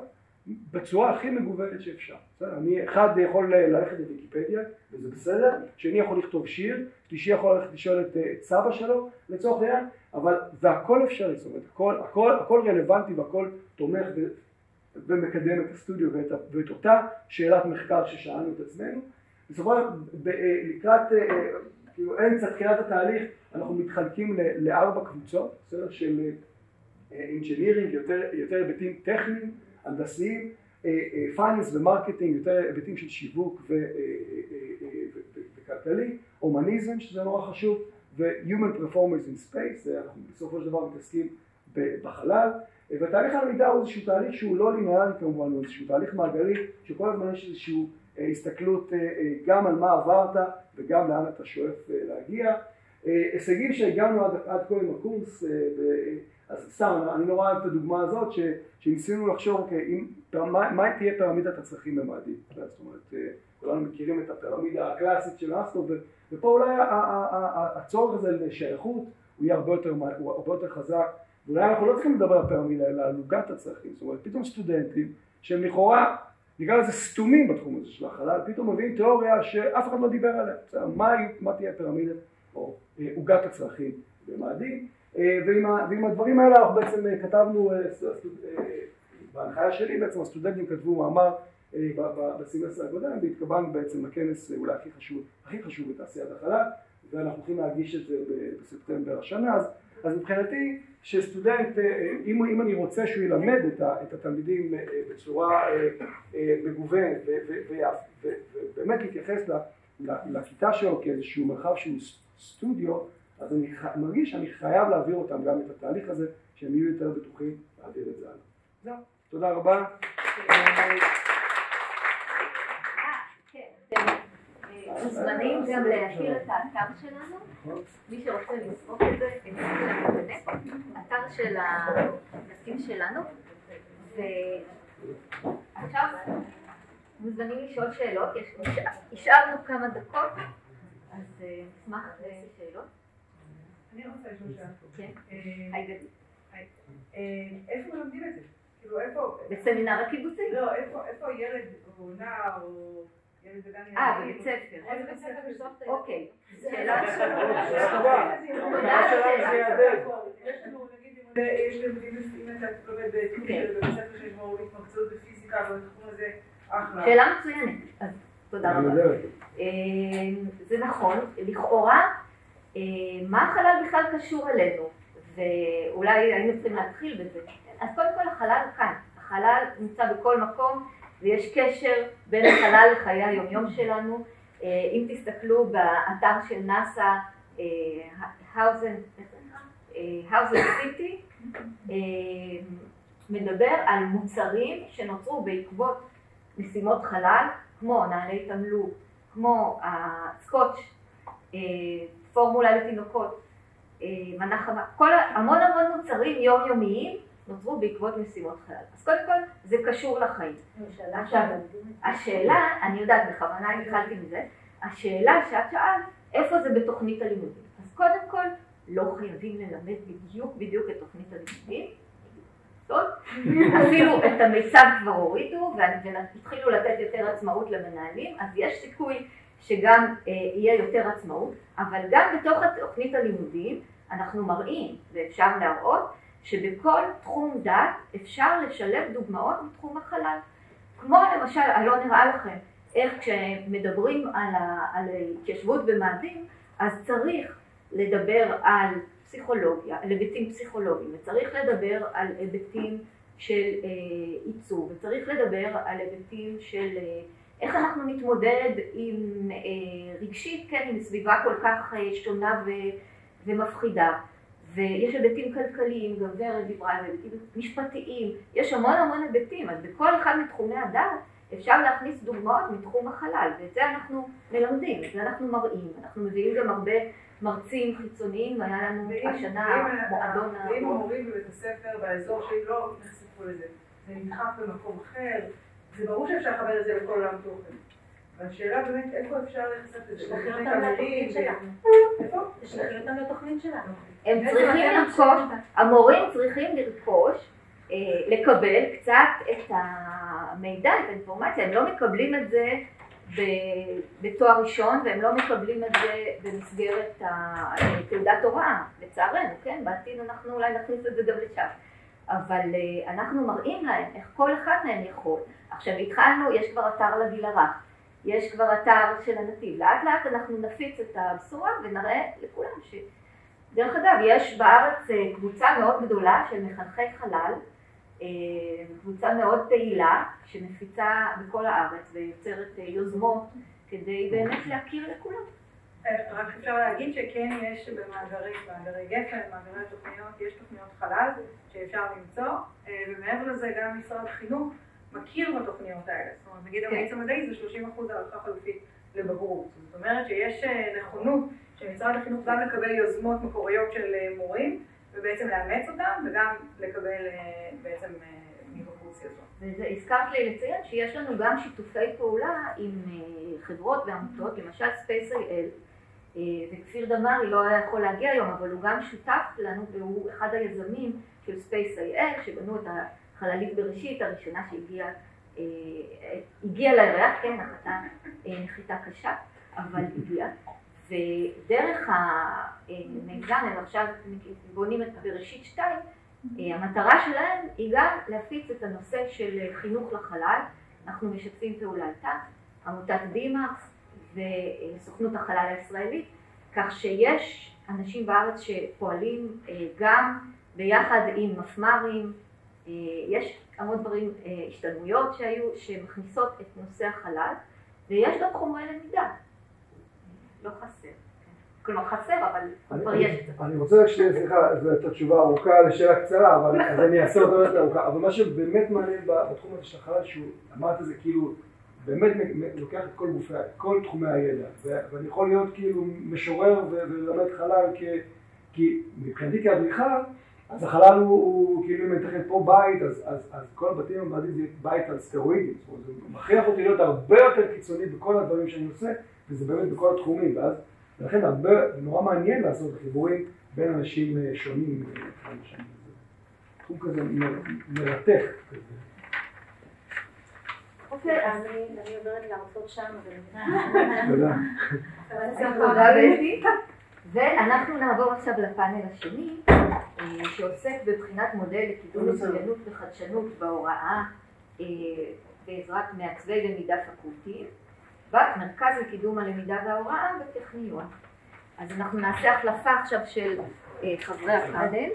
בצורה הכי מגוונת שאפשר. בסדר? אני אחד יכול ללכת לוויקיפדיה, וזה בסדר, שני יכול לכתוב שיר, שלישי יכול ללכת לשאול את, את סבא שלו לצורך העניין, אבל, והכל אפשרי, זאת אומרת, הכל, הכל, הכל רלוונטי והכל תומך ו, ומקדם את הסטודיו ואת, ואת אותה שאלת מחקר ששאלנו את עצמנו. בסופו של דבר, לקראת, כאילו אמצע תחילת התהליך, אנחנו מתחלקים לארבע קבוצות, בסדר? של engineering, יותר, יותר היבטים טכניים, הנדסיים, finance ו marketing, יותר היבטים של שיווק וכלכלי, הומניזם שזה נורא חשוב, ו-Human Performance in Space, אנחנו בסופו של דבר מתעסקים בחלל, ותהליך הלמידה הוא איזשהו תהליך שהוא לא ליניארי כמובן, הוא איזשהו תהליך מעגלי, שכל הזמן יש איזושהי הסתכלות גם על מה עברת וגם לאן אתה שואף להגיע. הישגים שהגענו עד, עד כה עם הקורס, אז סתם, אני נורא אוהב את הדוגמה הזאת, שניסינו לחשוב, אוקיי, מה, מה תהיה פירמידת הצרכים במאדים? זאת אומרת, כולנו מכירים את הפירמידה הקלאסית של אסטו, ופה אולי הצורך הזה לשייכות הוא יהיה הרבה יותר, הוא הרבה יותר חזק, ואולי אנחנו לא צריכים לדבר על פירמידה, אלא על עוגת הצרכים, זאת אומרת, פתאום סטודנטים שהם לכאורה, נקרא לזה סתומים בתחום הזה של החלל, פתאום מביאים תיאוריה שאף אחד לא דיבר עליה, מה, מה תהיה פירמידה או עוגת הצרכים במאדים, ועם, ועם הדברים האלה אנחנו בעצם כתבנו, בהנחיה שלי בעצם הסטודנטים כתבו מאמר בסמסטר הקודם והתקבלנו בעצם לכנס אולי הכי חשוב, הכי חשוב בתעשיית החלל ואנחנו הולכים להגיש את זה בספטמבר השנה. אז, אז מבחינתי שסטודנט, אם, אם אני רוצה שהוא ילמד את, ה, את התלמידים בצורה מגוונת ובאמת להתייחס לכיתה שלו כאיזשהו מרחב שהוא סטודיו אז אני מרגיש שאני חייב להעביר אותם גם את התהליך הזה, שהם יהיו יותר בטוחים להעביר את זה הלאה. זהו, תודה רבה. מוזמנים גם להכיר את האתר שלנו, מי שרוצה לסרוק את זה, אתר של הנושאים שלנו, ועכשיו מוזמנים לשאול שאלות, השארנו כמה דקות, אז נשמח לשאלות. אני רוצה לשאול שאלה. כן. איפה מלמדים את זה? כאילו איפה... בסמינר הקיבוצי. לא, איפה ילד או נער או? אה, בבית ספר. איזה בית ספר בסוף אוקיי. שאלה. יש לימודים, אם אתה לומד בטכניקה, בבית ספר שיש בו התמקצעות בפיזיקה, בתחום הזה, אחלה. שאלה מצוינת. אז תודה רבה. זה נכון, לכאורה מה החלל בכלל קשור אלינו, ואולי היינו צריכים להתחיל בזה. אז קודם כל החלל כאן, החלל נמצא בכל מקום ויש קשר בין החלל לחיי היומיום שלנו. אם תסתכלו באתר של נאסא, האוזן סיטי, מדבר על מוצרים שנוצרו בעקבות משימות חלל, כמו נעלי תמלוג, כמו הסקוץ', פורמולה לתינוקות, מנה חמה, כל, המון המון מוצרים יומיומיים נוצרו בעקבות משימות חלל. אז קודם כל זה קשור לחיים. עכשיו, השאלה, אני יודעת, בכוונה התחלתי מזה, השאלה שאת שאלת, איפה זה בתוכנית הלימודים? אז קודם כל, לא חייבים ללמד בדיוק בדיוק את תוכנית הלימודים. טוב? אפילו את המיצב כבר הורידו והתחילו לתת יותר עצמאות למנהלים, אז יש סיכוי שגם אה, יהיה יותר עצמאות, אבל גם בתוך תוכנית הלימודים אנחנו מראים ואפשר להראות שבכל תחום דת אפשר לשלב דוגמאות מתחום החלל. כמו למשל, לא נראה לכם, איך כשמדברים על, ה, על במאדים, אז צריך לדבר על פסיכולוגיה, על היבטים פסיכולוגיים, וצריך לדבר על היבטים של אה, וצריך לדבר על היבטים של אה, איך אנחנו נתמודד עם אה, רגשית, כן, עם סביבה כל כך אה, שונה ו, ומפחידה. ויש היבטים כלכליים, גם ורד דיברה על היבטים משפטיים, יש המון המון היבטים, אז בכל אחד מתחומי הדת אפשר להכניס דוגמאות מתחום החלל, ואת זה אנחנו מלמדים, את זה אנחנו מראים, אנחנו מביאים גם הרבה מרצים חיצוניים, היה לנו השנה מועדון ה... ואם המורים בבית הספר באזור שלי לא נחשפו לזה, זה נדחף במקום אחר, זה ברור שאפשר לחבר את זה לכל עולם תוכן. והשאלה באמת איפה אפשר להיחשף לזה. תשלחי אותם לתוכנית שלנו. איפה? תשלחי אותם לתוכנית שלנו. הם צריכים לרכוש, המורים צריכים לרכוש, אה, לקבל קצת את המידע, את האינפורמציה, הם לא מקבלים את זה בתואר ראשון והם לא מקבלים את זה במסגרת תעודת הוראה, לצערנו, כן? בעתיד אנחנו אולי נכניס את זה גם לשם. אבל אה, אנחנו מראים להם איך כל אחד מהם יכול. עכשיו התחלנו, יש כבר אתר לגיל הרך, יש כבר אתר של הנתיב, לאט לאט אנחנו נפיץ את הבשורה ונראה לכולם ש... דרך אגב, יש בארץ אה, קבוצה מאוד גדולה של מחנכי חלל, אה, קבוצה מאוד פעילה שמפיצה בכל הארץ ויוצרת יוזמות כדי באמת להכיר לכולם. רק אפשר להגיד שכן יש במאגרי, מאגרי גפן, מאגרי התוכניות, יש תוכניות חלל שאפשר למצוא, אה, ומעבר לזה גם משרד החינוך מכיר בתוכניות האלה. זאת אומרת, נגיד המאיץ כן. המדעי זה 30 אחוז הערכה חלופית לבגרות. זאת אומרת שיש אה, נכונות של משרד החינוך גם לקבל יוזמות מקוריות של אה, מורים, ובעצם לאמץ אותן, וגם לקבל בעצם מבחוץ יוזמות. והזכרת לי לציין שיש לנו גם שיתופי פעולה עם חברות ועמותות, למשל Space.il. אה, וכפיר דמארי לא היה יכול להגיע היום, אבל הוא גם שותף לנו והוא אחד היזמים של Space.il, שבנו את החללית בראשית הראשונה שהגיעה אה, לירח, כן, נחתה אה, נחיתה קשה, אבל הגיעה. ודרך המיזם, הם עכשיו בונים את בראשית 2, המטרה שלהם היא גם להפיץ את הנושא של חינוך לחלל, אנחנו משתפים פעולה איתה, עמותת דימארס, וסוכנות החלל הישראלית, כך שיש אנשים בארץ שפועלים אה, גם ביחד עם מפמ"רים, אה, יש המון דברים, אה, השתלמויות שהיו, שמכניסות את נושא החלל, ויש גם חומרי למידה, לא חסר. כלומר חסר, אבל כבר יש את זה. אני רוצה רק שנייה, סליחה, זו הייתה תשובה ארוכה לשאלה קצרה, אבל אני אעשה אותה יותר ארוכה. אבל מה שבאמת מעניין בתחום הזה של החלל, שהוא אמרת זה כאילו באמת לוקח את כל גופי, כל תחומי הידע, ואני יכול להיות כאילו משורר וללמד חלל, כי מבחינתי כאדריכל, אז החלל הוא, הוא כאילו אם אני אתכן פה בית, אז, אז, אז כל הבתים הבאים זה בית על סטרואידים, זאת אומרת, זה מכריח אותי להיות הרבה יותר קיצוני בכל הדברים שאני עושה, וזה באמת בכל התחומים, ואז, ולכן הרבה, נורא מעניין לעשות חיבורים בין אנשים אה, שונים, אה, תחום כזה מרתק. אוקיי, אני עוברת להרצות שם. תודה בטי. ואנחנו נעבור עכשיו לפאנל השני, שעוסק בבחינת מודל לקידום מצוינות וחדשנות בהוראה אה, בעזרת מעצבי למידה פקולטיים, במרכז לקידום הלמידה וההוראה בטכניון. אז אנחנו נעשה החלפה עכשיו של אה, חברי הפאנל,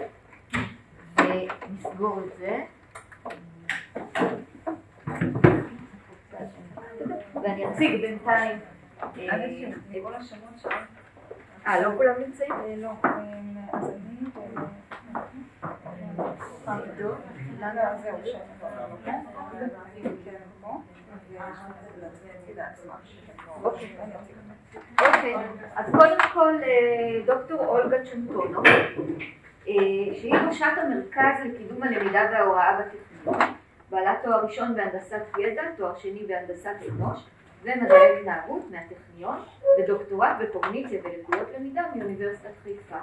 ונסגור את זה. ואני אציג בינתיים. אה, לא כולם נמצאים? לא. אז אני... אוקיי, אז קודם כל דוקטור אולגה צ'נטונו, שהיא ראשת המרכז לקידום הלמידה וההוראה בטכנולוגיה. בעלת תואר ראשון בהנדסת ידע, תואר שני בהנדסת אנוש ומדעי התנהגות מהטכניון ודוקטורט בקוגניציה ולקויות למידה מאוניברסיטת חיפה.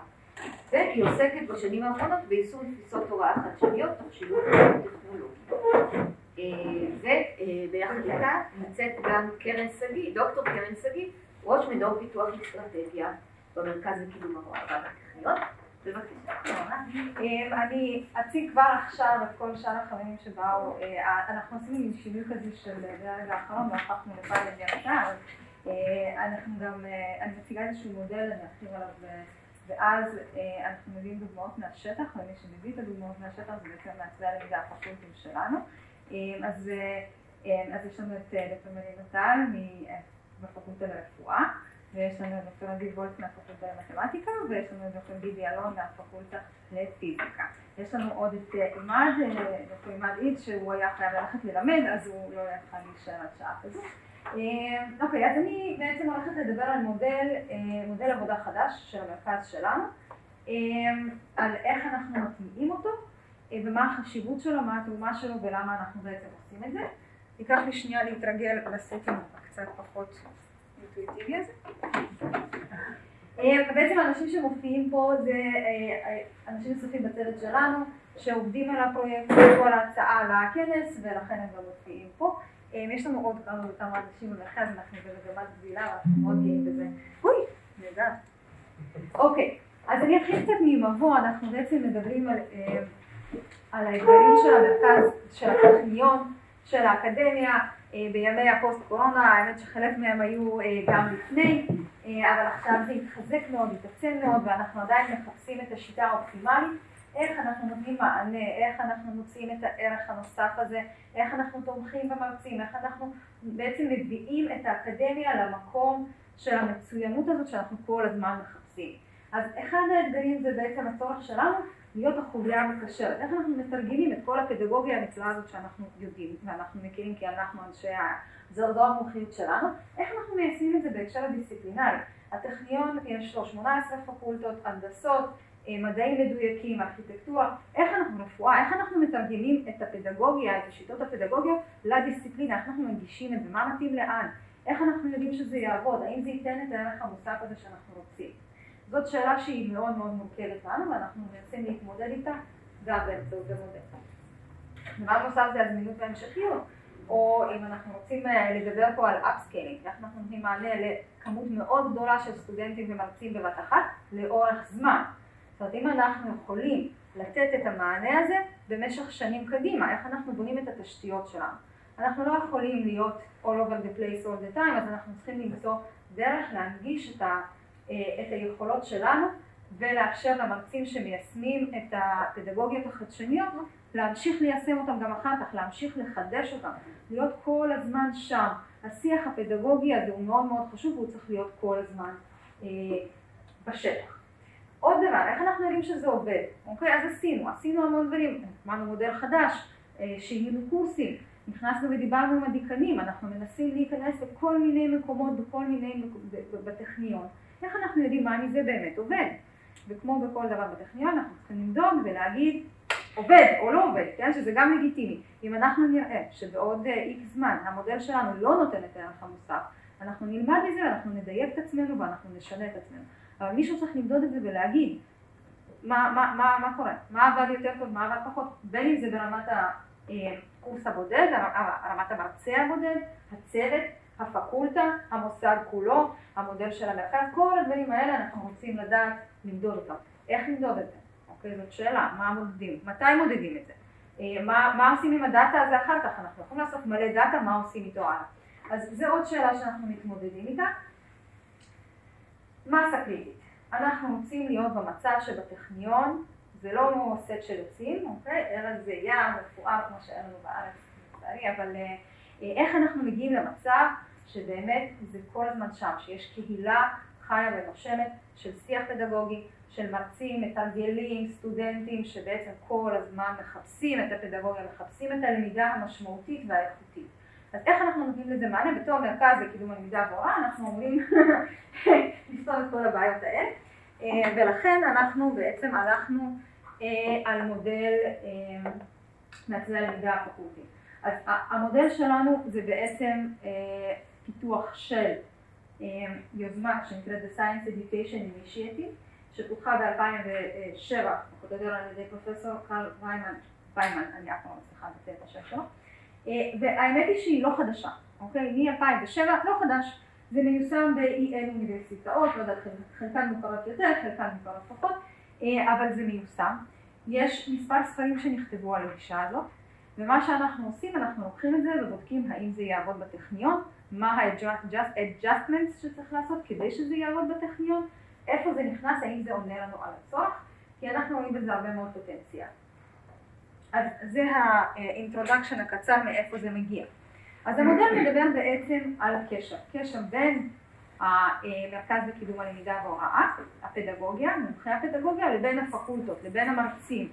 והיא עוסקת בשנים האחרונות ביישום תפיסות הוראה חדשניות תוך שילוב טכנולוגי. אה, וביחד איתה נמצאת גם קרן שגיא, דוקטור קרן שגיא, ראש מדור פיתוח אסטרטגיה במרכז לקידום ההוראה בטכניון. אמ, אני אציג כבר עכשיו את כל שאר החברים שבאו, אה, אנחנו עשינו שינוי כזה של הרגע האחרון והפכנו ישר, אה, אנחנו גם, אה, אני מציגה איזשהו מודל, אני ארחיב עליו ואז אנחנו מביאים דוגמאות מהשטח, ומי שמביא את הדוגמאות מהשטח זה בעצם מעצבי הלמידה הפקולטים שלנו. אז אז יש לנו את דוקטור מרינה טל בפקולטה לרפואה, ויש לנו את דוקטור עדי וולט מהפקולטה למתמטיקה, ויש לנו את דוקטור גידי אלון מהפקולטה לפיזיקה. יש לנו עוד את עימד, דוקטור עימד איד, שהוא היה חייב ללכת ללמד, אז הוא לא יכל להישאר עד שעה. אוקיי, אז אני בעצם הולכת לדבר על מודל, מודל עבודה חדש של המרכז שלנו, על איך אנחנו מטמיעים אותו, ומה החשיבות שלו, מה התרומה שלו ולמה אנחנו בעצם עושים את זה. ייקח לי שנייה להתרגל לסטים הקצת פחות אינטואיטיבי הזה. בעצם האנשים שמופיעים פה זה אנשים נוספים בצוות שלנו שעובדים על הפרויקט, על ההצעה לכנס ולכן הם גם מופיעים פה. יש לנו עוד כמה אנשים במרכז, אנחנו במגמת גדילה ואנחנו מאוד גאים בזה. אוי, נהדר. אוקיי, אז אני אתחיל קצת ממבוא, אנחנו בעצם מדברים על, על האתגרים של המרכז, של הטכניון, של האקדמיה, בימי הפוסט קורונה, האמת שחלק מהם היו גם לפני, אבל עכשיו זה התחזק מאוד, התעצם מאוד, ואנחנו עדיין מחפשים את השיטה האופטימלית, איך אנחנו נותנים מענה, איך אנחנו מוצאים את הערך הנוסף הזה, איך אנחנו תומכים במרצים, איך אנחנו בעצם מביאים את האקדמיה למקום של המצוינות הזאת שאנחנו כל הזמן מחפשים. אז אחד האתגרים זה בעצם הצורך שלנו להיות החוליה המקשרת, איך אנחנו מתרגמים את כל הפדגוגיה הנפלאה הזאת שאנחנו יודעים ואנחנו מכירים כי אנחנו אנשי, זו המומחיות שלנו, איך אנחנו מיישמים את זה בהקשר הדיסציפלינרי. הטכניון יש לו 18 פקולטות, הנדסות, מדעים מדויקים, ארכיטקטורה, איך אנחנו רפואה, איך אנחנו מתרגמים את הפדגוגיה, את השיטות הפדגוגיות לדיסציפלינה, איך אנחנו מנגישים את זה, מה מתאים לאן, איך אנחנו יודעים שזה יעבוד, האם זה ייתן את הערך המוסף הזה שאנחנו רוצים. זאת שאלה שהיא מאוד מאוד מורכבת לנו ואנחנו מנסים להתמודד איתה גם באמצעות המודל. דבר נוסף זה הזמינות וההמשכיות, או אם אנחנו רוצים לדבר פה על upscaling, איך אנחנו נותנים מענה לכמות מאוד גדולה של סטודנטים ומרצים בבת אחת לאורך זמן. זאת אומרת, אם אנחנו יכולים לתת את המענה הזה במשך שנים קדימה, איך אנחנו בונים את התשתיות שלנו. אנחנו לא יכולים להיות all over the place all the time, אז אנחנו צריכים למצוא דרך להנגיש את, ה, את היכולות שלנו ולאפשר למרצים שמיישמים את הפדגוגיות החדשניות להמשיך ליישם אותם גם אחר כך, להמשיך לחדש אותם, להיות כל הזמן שם. השיח הפדגוגי הזה הוא מאוד מאוד חשוב והוא צריך להיות כל הזמן אה, בשטח. עוד דבר, איך אנחנו יודעים שזה עובד? אוקיי, אז עשינו, עשינו המון דברים, אמרנו מודל חדש, אה, שיהיו קורסים, נכנסנו ודיברנו עם הדיקנים, אנחנו מנסים להיכנס לכל מיני מקומות, בכל מיני, בטכניון. איך אנחנו יודעים מה מזה באמת עובד? וכמו בכל דבר בטכניון, אנחנו צריכים למדוד ולהגיד, עובד או לא עובד, כן? שזה גם לגיטימי. אם אנחנו נראה שבעוד איקס זמן המודל שלנו לא נותן את הערך המוסף, אנחנו נלמד מזה, אנחנו נדייק את עצמנו ואנחנו נשנה את עצמנו. אבל מישהו צריך למדוד את זה ולהגיד מה, מה, מה, מה קורה, מה עבד יותר טוב, מה עבד פחות, בין אם זה ברמת הקורס הבודד, רמת המרצה הבודד, הצוות, הפקולטה, המוסד כולו, המודל של המרכז, כל הדברים האלה אנחנו רוצים לדעת למדוד אותם. איך למדוד את זה? אוקיי, זאת שאלה, מה מודדים, מתי מודדים את זה? מה, מה עושים עם הדאטה הזה אחר כך? אנחנו יכולים לעשות מלא דאטה, מה עושים איתו הלאה? אז זו עוד שאלה שאנחנו מתמודדים איתה. מסה קריטית. אנחנו רוצים להיות במצב שבטכניון זה לא סט של עצים, אוקיי? אלא זה ים, רפואה, כמו שהיה לנו בארץ, לצערי, אבל איך אנחנו מגיעים למצב שבאמת זה כל הזמן שם, שיש קהילה חיה ונושמת של שיח פדגוגי, של מרצים, מתרגלים, סטודנטים, שבעצם כל הזמן מחפשים את הפדגוגיה, מחפשים את הלמידה המשמעותית והאיכותית. אז איך אנחנו נותנים לזה מענה? בתור מרכז לקידום הלמידה והוראה, אנחנו אומרים לפתור את כל הבעיות האלה, ולכן אנחנו בעצם הלכנו על מודל מעצבי הלמידה הפקולטי. אז המודל שלנו זה בעצם פיתוח של יוזמה שנקראת The Science Education Initiative, שפותחה ב-2007, אנחנו נדבר על ידי פרופסור קרל ויימן, ויימן, אני אף פעם לא מצליחה לתת את השם שלו, והאמת היא שהיא לא חדשה, אוקיי? מ-2007 לא חדש, זה מיושם אל אוניברסיטאות, לא יודעת, חלקן מוכרות יותר, חלקן מוכרות פחות, אבל זה מיושם. יש מספר ספרים שנכתבו על הגישה הזאת, ומה שאנחנו עושים, אנחנו לוקחים את זה ובודקים האם זה יעבוד בטכניון, מה ה-adjustments שצריך לעשות כדי שזה יעבוד בטכניון, איפה זה נכנס, האם זה עונה לנו על הצורך, כי אנחנו רואים בזה הרבה מאוד פוטנציאל. אז זה ה introduction הקצר מאיפה זה מגיע. אז המודל מדבר בעצם על הקשר, קשר בין המרכז לקידום הלמידה וההוראה, הפדגוגיה, מומחי הפדגוגיה, לבין הפקולטות, לבין המרצים.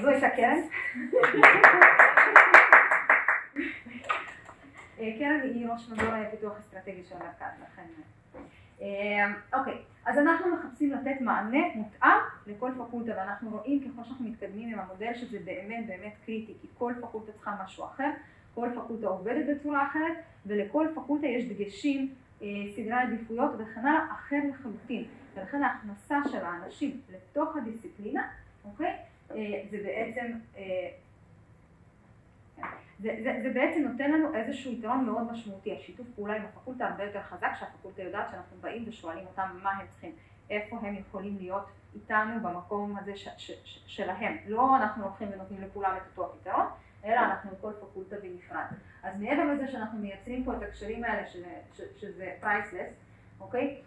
זו הייתה קרן. קרן היא ראש מדור פיתוח אסטרטגי של המרכז, לכן... אה, אוקיי, אז אנחנו מחפשים לתת מענה מותאם לכל פקולטה, ואנחנו רואים ככל שאנחנו מתקדמים עם המודל שזה באמת באמת קריטי, כי כל פקולטה צריכה משהו אחר, כל פקולטה עובדת בצורה אחרת, ולכל פקולטה יש דגשים, סדרי עדיפויות וכן הלאה אחר לחלוטין, ולכן ההכנסה של האנשים לתוך הדיסציפלינה, אוקיי? אה, זה בעצם, אה, זה, זה, זה בעצם נותן לנו איזשהו יתרון מאוד משמעותי, השיתוף פעולה עם הפקולטה הרבה יותר חזק, שהפקולטה יודעת שאנחנו באים ושואלים אותם מה הם צריכים, איפה הם יכולים להיות איתנו במקום הזה ש, ש, ש, שלהם. לא אנחנו לוקחים ונותנים לכולם את אותו הפתרון, אלא אנחנו כל פקולטה בנפרד. אז מעבר לזה שאנחנו מייצרים פה את הקשרים האלה, ש, ש, שזה priceless, אוקיי?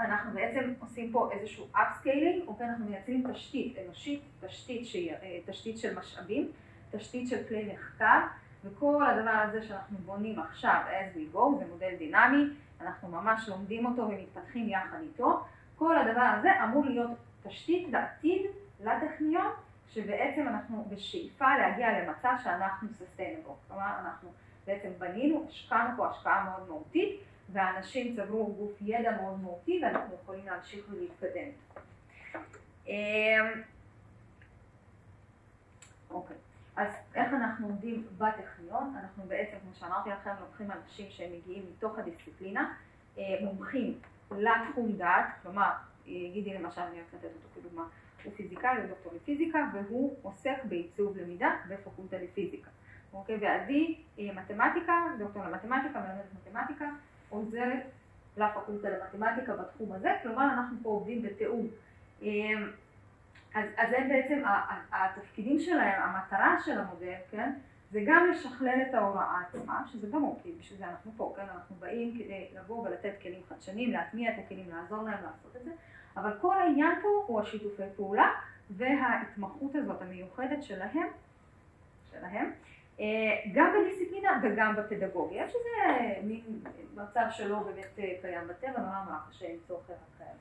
אנחנו בעצם עושים פה איזשהו upscaling, אוקיי, אנחנו מייצרים תשתית אנושית, תשתית, שהיא, אה, תשתית של משאבים, תשתית של כלי מחקר, וכל הדבר הזה שאנחנו בונים עכשיו as we go, זה מודל דינמי, אנחנו ממש לומדים אותו ומתפתחים יחד איתו, כל הדבר הזה אמור להיות תשתית בעתיד לטכניון, שבעצם אנחנו בשאיפה להגיע למצב שאנחנו sustainable, כלומר אנחנו בעצם בנינו, השקענו פה השקעה מאוד מהותית, והאנשים צברו גוף ידע מאוד מהותי ואנחנו יכולים להמשיך ולהתקדם. אמ, אוקיי, אז איך אנחנו עומדים בטכניון? אנחנו בעצם, כמו שאמרתי לכם, לוקחים אנשים שהם מגיעים מתוך הדיסציפלינה, אה, מומחים לתחום דעת, כלומר, גידי למשל, אני הולכת לתת אותו כדוגמה, הוא פיזיקאי, הוא דוקטור לפיזיקה, והוא עוסק בעיצוב למידה בפקולטה לפיזיקה. אוקיי, ועדי אה, מתמטיקה, דוקטור למתמטיקה, מלמדת מתמטיקה, עוזרת לפקולטה למתמטיקה בתחום הזה, כלומר אנחנו פה עובדים בתיאום. אמ, אז, אז זה בעצם התפקידים שלהם, המטרה של המודל, כן, זה גם לשכלל את ההוראה עצמה, שזה גם אוקיי, בשביל זה אנחנו פה, כן, אנחנו באים כדי לבוא ולתת כלים חדשניים, להטמיע את הכלים, לעזור להם לעשות את זה, אבל כל העניין פה הוא השיתופי פעולה וההתמחות הזאת המיוחדת שלהם, שלהם, אה, גם בדיסציפלינה וגם בפדגוגיה, שזה מין מצב שלא באמת אה, קיים בטבע, נורא נורא קשה למצוא אחר אחר.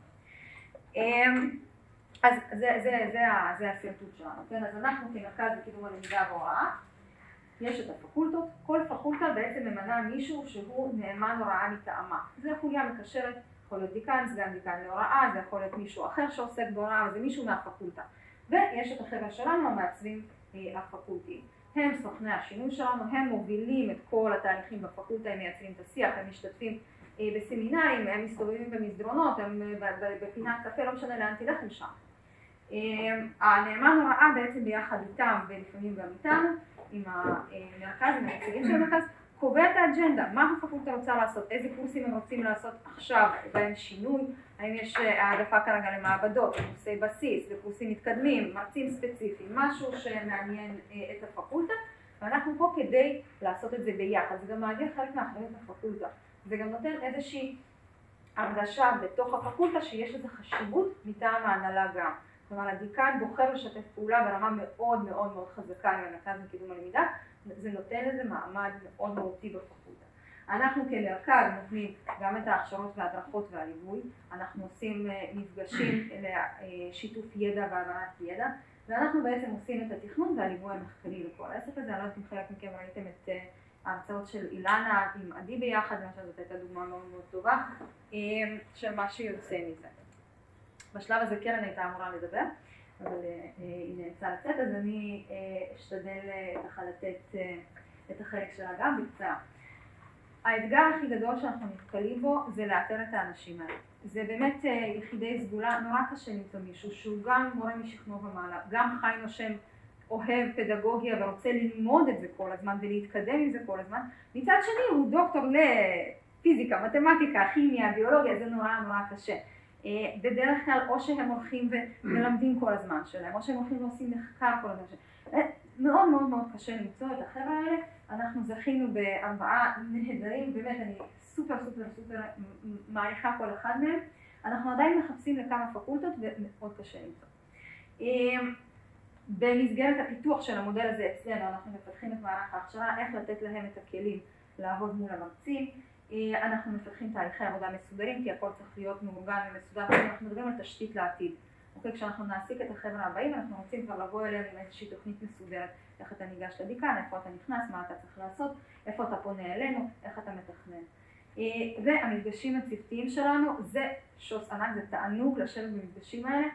אז זה, זה, זה, זה, זה השרטוט שלנו, כן? אז אנחנו כמרכז לקידום הלמידה וההוראה, יש את הפקולטות, כל פקולטה בעצם ממנה מישהו שהוא נאמן הוראה מטעמה. זה חוליה מקשרת, יכול להיות דיקן, סגן דיקן להוראה, זה יכול להיות מישהו אחר שעוסק בהוראה, זה מישהו מהפקולטה. ויש את החבר'ה שלנו, המעצבים אה, הפקולטיים. הם סוכני השינוי שלנו, הם מובילים את כל התהליכים בפקולטה, הם מייצרים את השיח, הם משתתפים אה, בסמינרים, הם מסתובבים במסדרונות, הם אה, בפינת קפה, לא משנה לאן תלך הם שם. אה, הנאמן הוראה בעצם ביחד איתם ולפעמים גם איתנו, עם המרכז, עם הנציגים של המרכז, קובע את האג'נדה, מה הפקולטה רוצה לעשות, איזה קורסים הם רוצים לעשות עכשיו, בהם שינוי, האם יש העדפה כרגע למעבדות, קורסי בסיס וקורסים מתקדמים, מרצים ספציפיים, משהו שמעניין את הפקולטה, ואנחנו פה כדי לעשות את זה ביחד, זה גם מעביר חלק מהאחריות לפקולטה, זה גם נותן איזושהי הרגשה בתוך הפקולטה שיש לזה חשיבות מטעם ההנהלה גם. כלומר, הדיקן בוחר לשתף פעולה ברמה מאוד מאוד מאוד חזקה עם המרכז לקידום הלמידה, זה נותן לזה מעמד מאוד מהותי בפקולטה. אנחנו כמרכז נותנים גם את ההכשרות וההדרכות והליווי, אנחנו עושים אה, מפגשים לשיתוף ידע והבנת ידע, ואנחנו בעצם עושים את התכנון והליווי המחקרי לכל העסק הזה, אני לא יודעת אם חלק מכם ראיתם את אה, ההרצאות של אילנה עם עדי ביחד, למשל זאת הייתה דוגמה מאוד מאוד טובה אה, של מה שיוצא מזה. בשלב הזה קרן הייתה אמורה לדבר, אבל היא נאלצה לצאת, אז אני אשתדל ככה לתת את החלק שלה גם בקצרה. האתגר הכי גדול שאנחנו נתקלים בו זה לאתר את האנשים האלה. זה באמת יחידי סגולה, נורא קשה למצוא מישהו שהוא גם מורה משכמו ומעלה, גם חי נושם אוהב פדגוגיה ורוצה ללמוד את זה כל הזמן ולהתקדם עם זה כל הזמן. מצד שני הוא דוקטור לפיזיקה, מתמטיקה, כימיה, ביולוגיה, זה נורא נורא קשה. בדרך כלל או שהם הולכים ומלמדים כל הזמן שלהם, או שהם הולכים ועושים מחקר כל הזמן שלהם. מאוד מאוד מאוד קשה למצוא את החבר'ה האלה, אנחנו זכינו בארבעה נהדרים, באמת אני סופר סופר סופר מעריכה כל אחד מהם, אנחנו עדיין מחפשים לכמה פקולטות ומאוד קשה למצוא. במסגרת הפיתוח של המודל הזה אצלנו אנחנו מפתחים את מערך ההכשרה, איך לתת להם את הכלים לעבוד מול המרצים, אה, אנחנו מפתחים תהליכי עבודה מסודרים כי הכל צריך להיות מאורגן ומסודר, אנחנו מדברים על תשתית לעתיד. אוקיי, כשאנחנו נעסיק את החבר'ה הבאים אנחנו רוצים כבר לבוא אליהם עם איזושהי תוכנית מסודרת, איך אתה ניגש לדיקן, איפה אתה נכנס, מה אתה צריך לעשות, איפה אתה פונה אלינו, איך אתה מתכנן. אה, והמפגשים הצוותיים שלנו זה שוס ענק, זה תענוג לשבת במפגשים האלה,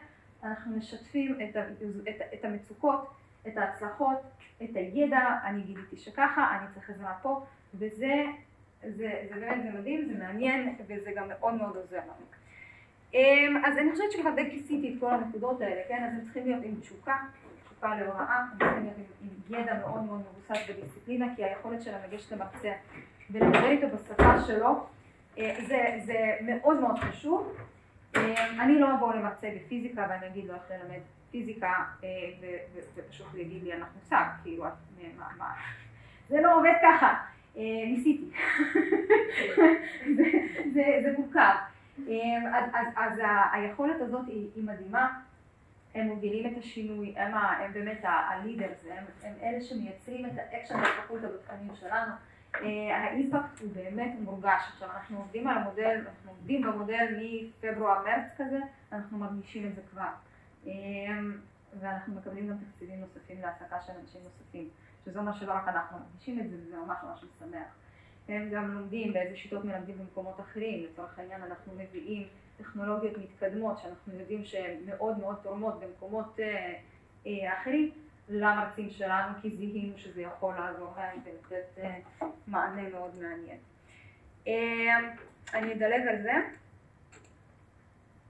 אנחנו משתפים את, ה, את, את המצוקות, את ההצלחות, את הידע, אני גיליתי שככה, אני צריך עזרה פה, וזה זה, זה באמת, זה מדהים, זה מעניין, וזה גם מאוד מאוד עוזר לנו. אמ, אז אני חושבת שכבר די כיסיתי את כל הנקודות האלה, כן? אז הם צריכים להיות עם תשוקה, תשוקה להוראה, הם צריכים להיות עם, עם ידע מאוד מאוד מבוסס בדיסציפלינה, כי היכולת שלהם לגשת למרצה ולדבר איתו בשפה שלו, אה, זה, זה מאוד מאוד חשוב. אמ, אני לא אבוא למרצה בפיזיקה ואני אגיד לו איך ללמד פיזיקה, אה, ופשוט יגיד לי אין לך כאילו, מה, מה, זה לא עובד ככה. אה, ניסיתי. זה מורכב. אה, אז, היכולת הזאת היא, מדהימה, הם מובילים את השינוי, הם, הם באמת ה leaders, הם, הם אלה שמייצרים את האקשן בפקולטה בתכנים שלנו. אה, ה impact הוא באמת מורגש. עכשיו אנחנו עובדים על המודל, אנחנו עובדים במודל מפברואר-מרץ כזה, אנחנו מרגישים את זה כבר. ואנחנו מקבלים גם תקציבים נוספים להעסקה של אנשים נוספים. שזה אומר שלא רק אנחנו מרגישים את זה, וזה ממש ממש משמח. הם גם לומדים באיזה שיטות מלמדים במקומות אחרים, לצורך העניין אנחנו מביאים טכנולוגיות מתקדמות שאנחנו יודעים שהן מאוד מאוד תורמות במקומות אה, אה, אחרים למרצים שלנו, כי זיהינו שזה יכול לעזור להם ולתת אה, מענה מאוד מעניין. אה, אני אדלג על זה.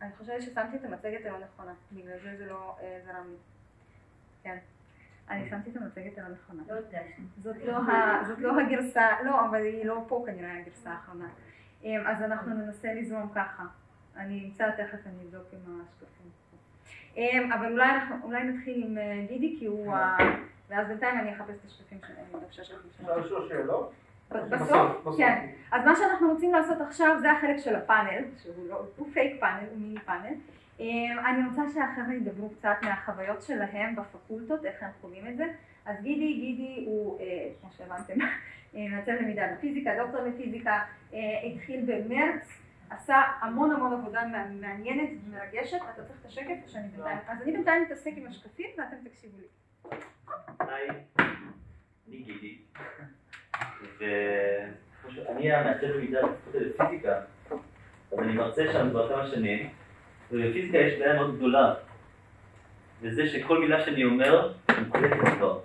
אני חושבת ששמתי את המצגת הלא נכונה, בגלל זה זה לא אה, זרם לי. כן. אני שמתי את המצגת הלא נכונה. לא לא זאת לא הגרסה, לא, אבל היא לא פה כנראה הגרסה האחרונה. אמ, אז אנחנו ננסה לזרום ככה. אני אמצא תכף, אני אבדוק עם השקפים. אמ, אבל אולי, אנחנו, אולי נתחיל עם אה, גידי, כי הוא ה... ואז בינתיים אני אחפש את השקפים שלהם. אפשר לשאול שאלות? בסוף? כן. אז מה שאנחנו רוצים לעשות עכשיו זה החלק של הפאנל, שהוא לא, הוא פייק פאנל, הוא מיני פאנל. אמ, אני רוצה שהחבר'ה ידברו קצת מהחוויות שלהם בפקולטות, איך הם חווים את זה. אז גידי, גידי הוא, אה, כמו שהבנתם, אה, מעצב למידה בפיזיקה, דוקטור לפיזיקה, אה, התחיל במרץ, עשה המון המון עבודה מעניינת ומרגשת. אתה צריך את השקף או שאני בינתיים? אז אני בינתיים מתעסק עם השקפים ואתם תקשיבו לי. היי, אני גידי, ואני המעצב למידה בפיזיקה, אז אני מרצה שם כבר כמה שנים. ובפיזיקה יש בעיה מאוד גדולה, וזה שכל מילה שאני אומר, מוקלטת כבר.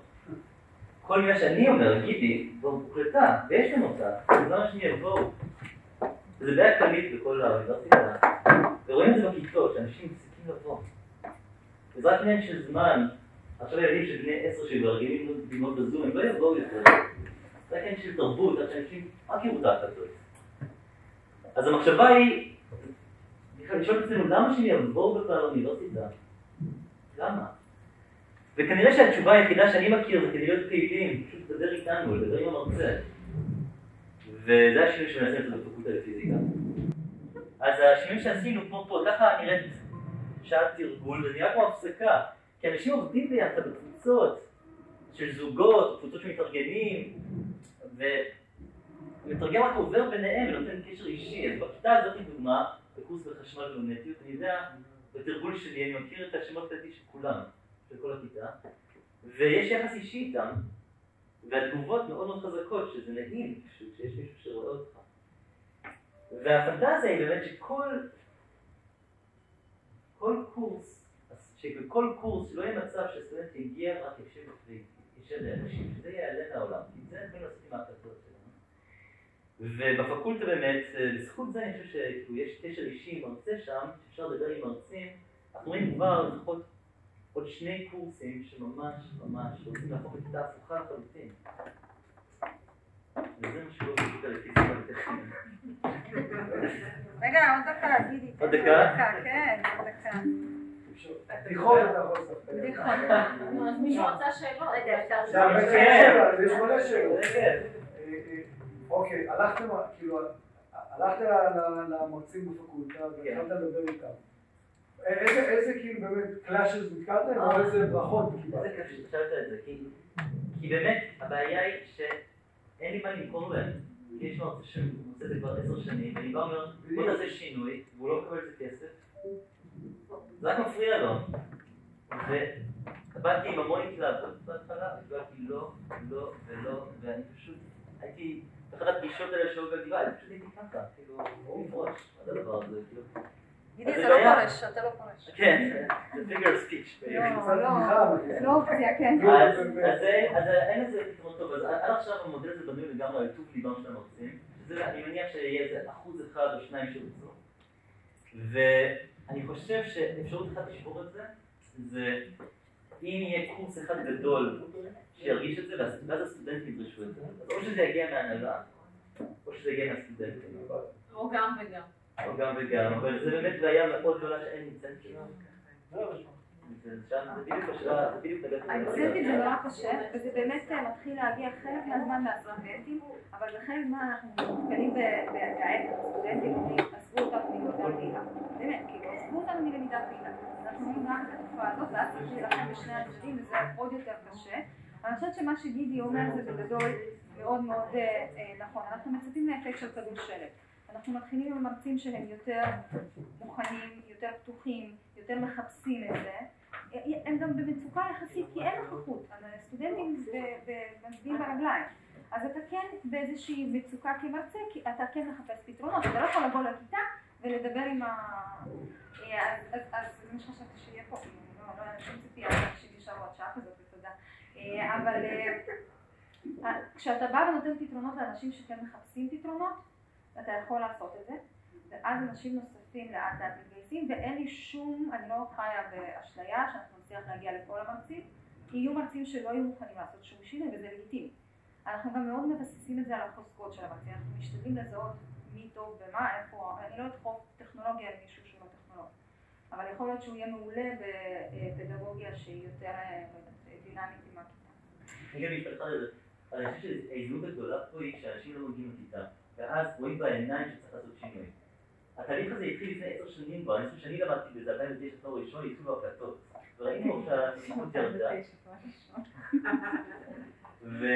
כל מילה שאני אומר, גידי, כבר מוקלטה, ויש לנו אותה, אז למה שהם יבואו? זה בעיה כללית בכל האוניברסיטה, ורואים את זה בכיתות, שאנשים מפסיקים לבוא. וזה רק עניין של זמן, עכשיו ילדים של בני עשר שרגילים ללמוד בזום, הם לא יבואו יותר. זה רק עניין של תרבות, עד שאנשים רק יראו את ההקלטות. אז המחשבה היא, בכלל לשאול את עצמנו, למה שהם יבואו בכלל לאוניברסיטה? למה? וכנראה שהתשובה היחידה שאני מכיר זה כדי להיות פעילים, פשוט לדבר איתנו, לדבר עם המרצה. וזה השינוי שמנסים לעשות בפקולטה לפיזיקה. אז השינוי שעשינו פה פה, ככה נראית שעת תרגול, וזה נראה כמו הפסקה, כי אנשים עובדים ביחד בקבוצות של זוגות, קבוצות שמתארגנים, ומתרגם רק עובר ביניהם ונותן קשר אישי. אז בכיתה הזאת, דוגמה, בקורס בחשמל ואונטיות, אני יודע, בתרגול שלי אני מכיר את השמות לדעתי של כולם, של כל הכיתה, ויש יחס אישי איתם, והתגובות מאוד מאוד חזקות, שזה נעים, כשיש מישהו שרואה אותך. והפנטזיה היא באמת שכל כל קורס, שבכל קורס שלא יהיה מצב שסטודנט יגיע רק יושב וישב לאנשים, שזה ייעלם מהעולם, כי זה יכולים לעשות עם ההקלטות. ובפקולטה באמת, אה, בזכות זה אני חושב שיש קשר אישי עם מרצה שם, שאפשר לדבר עם מרצים, אנחנו רואים כבר לפחות עוד שני קורסים שממש ממש רוצים להפוך את כיתה הפוכה לחלוטין. וזה מה שקורה בפיזיקה לפיזיקה וטכנית. רגע, עוד דקה, גידי. עוד דקה? כן, עוד דקה. בדיחות. בדיחות. מישהו רצה שאלות? רגע, אפשר יש מלא שאלות. אוקיי, הלכתם, כאילו, הלכת למרצים בפקולטה והתחלת לדבר איתם. איזה, כאילו באמת קלאשז נתקלתם, או איזה ברכות קיבלתם? איזה כיף שחשבת את זה, כי, כי באמת הבעיה היא שאין לי מה למכור להם. כי יש מרצה שעושה את זה כבר עשר שנים, ואני בא ואומר, בוא נעשה שינוי, והוא לא מקבל את זה כסף, זה רק מפריע לו. ובאתי עם המון התלהבות בהתחלה, ובאתי לא, לא ולא, ואני פשוט הייתי, באחת הפגישות האלה שהיו בגבעה, אני פשוט הייתי ככה, כאילו, בואו נפרוש, מה זה הדבר הזה, כאילו. גידי, אז אתה זה לא. פורש, אתה לא פורש. כן, זה פיגר. לא, לא, בדיחה, אבל- לא אופציה, כן. אז אז זה- אז אין לזה פתרון טוב, אז עד עכשיו המודל הזה בנוי לגמרי על טוב ליבם של המרצים, שזה אני מניח שיהיה איזה אחוז אחד או שניים שירצו, ואני חושב שאפשרות אחת לשבור את זה, זה אם יהיה קורס אחד גדול שירגיש את זה, ואז הסטודנטים ידרשו את זה, אז או שזה יגיע מההנהלה, או שזה יגיע מהסטודנטים, או גם וגם. או גם וגם, אבל זה באמת בעיה מאוד גדולה שאין אינסנטיב. זה שם, זה נורא קשה, וזה באמת אה, מתחיל להגיע חלק מהזמן מהסטודנטים, אבל בחלק מהזמן אנחנו נתקלים בהעט הסטודנטים עזבו אותנו מלמידה פעילה. באמת, כאילו, עזבו אותנו מלמידה פעילה. רואים גם את התופעה הזאת, ואז צריך להילחם בשני הצדדים, וזה עוד יותר קשה. אני חושבת שמה שגידי אומר זה בגדול מאוד מאוד אה, אה, נכון. אנחנו מצפים לאפקט של כדור שלג. אנחנו מתחילים עם מרצים שהם יותר מוכנים, יותר פתוחים, יותר מחפשים את זה. הם גם במצוקה יחסית כי אין נוכחות, הסטודנטים מצביעים ברגליים. אז אתה כן באיזושהי מצוקה כמרצה, כי אתה כן מחפש פתרונות, אתה לא יכול לבוא לכיתה ולדבר עם ה... אה, אז זה מה שיהיה פה, לא, לא, שום ציפייה יישארו עד שעה כזאת, ותודה. אה, אבל אה, כשאתה בא ונותן פתרונות לאנשים שכן מחפשים פתרונות, אתה יכול לעשות את זה, ואז אנשים נוספים לאט לאט מתגייסים, ואין לי שום, אני לא חיה באשליה שאנחנו נצליח להגיע לכל המרצים, כי יהיו מרצים שלא יהיו מוכנים לעשות שום שינוי, וזה לגיטימי. אנחנו גם מאוד מבססים את זה על החוזקות של המרצים, אנחנו משתדלים לזהות מי טוב במה, איפה, אני לא אדחוף טכנולוגיה למישהו אבל יכול להיות שהוא יהיה מעולה בפדגוגיה שהיא יותר אה, דינמית עם הכיתה. אני גם משפט אחד על זה. אני חושב שההזדמנות הגדולה פה היא שאנשים לא מגיעים לכיתה, ואז רואים בעיניים שצריך לעשות שינוי. התהליך הזה התחיל לפני עשר שנים כבר, אני חושב שאני למדתי בזה, 2009 תואר ראשון, התחילו הקלטות. וראינו שהנוכחות ירדה. ו...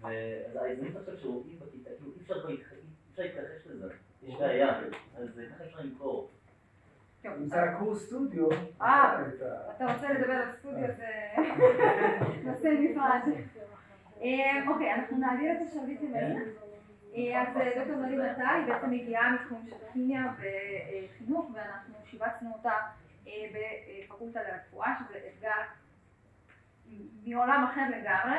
ו... אז ההזדמנות עכשיו שרואים בכיתה, כאילו אי אפשר להתכחש לזה, יש בעיה, אז ככה אפשר למכור. אם זה הקורס סטודיו, אה. אתה רוצה לדבר על סטודיו זה נושא נפרד. אה, אוקיי, אנחנו נעביר את השרביט למאיר. אה, אז אה, דוקטור מרי היא בעצם מגיעה מתחום של כימיה וחינוך ואנחנו שיבצנו אותה בפקולטה לרפואה שזה אתגר מעולם אחר לגמרי.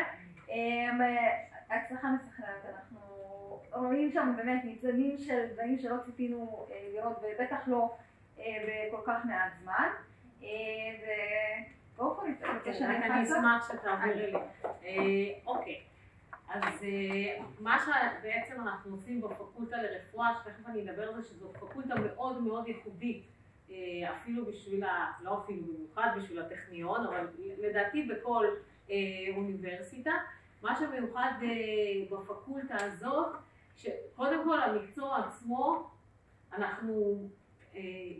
הצלחה מסחררת, אנחנו רואים שם באמת ניצנים של דברים שלא ציפינו לראות ובטח לא בכל כך מעט זמן. אה, ובואו שאני אני אשמח שתעבירי לי. אה, אוקיי, אז אה, מה שבעצם אנחנו עושים בפקולטה לרפואה, שתכף אני אדבר על זה, שזו פקולטה מאוד מאוד ייחודית, אה, אפילו בשביל, ה- לא אפילו במיוחד בשביל הטכניון, אבל לדעתי בכל אה, אוניברסיטה. מה שמיוחד אה, בפקולטה הזאת, שקודם כל המקצוע עצמו, אנחנו אה,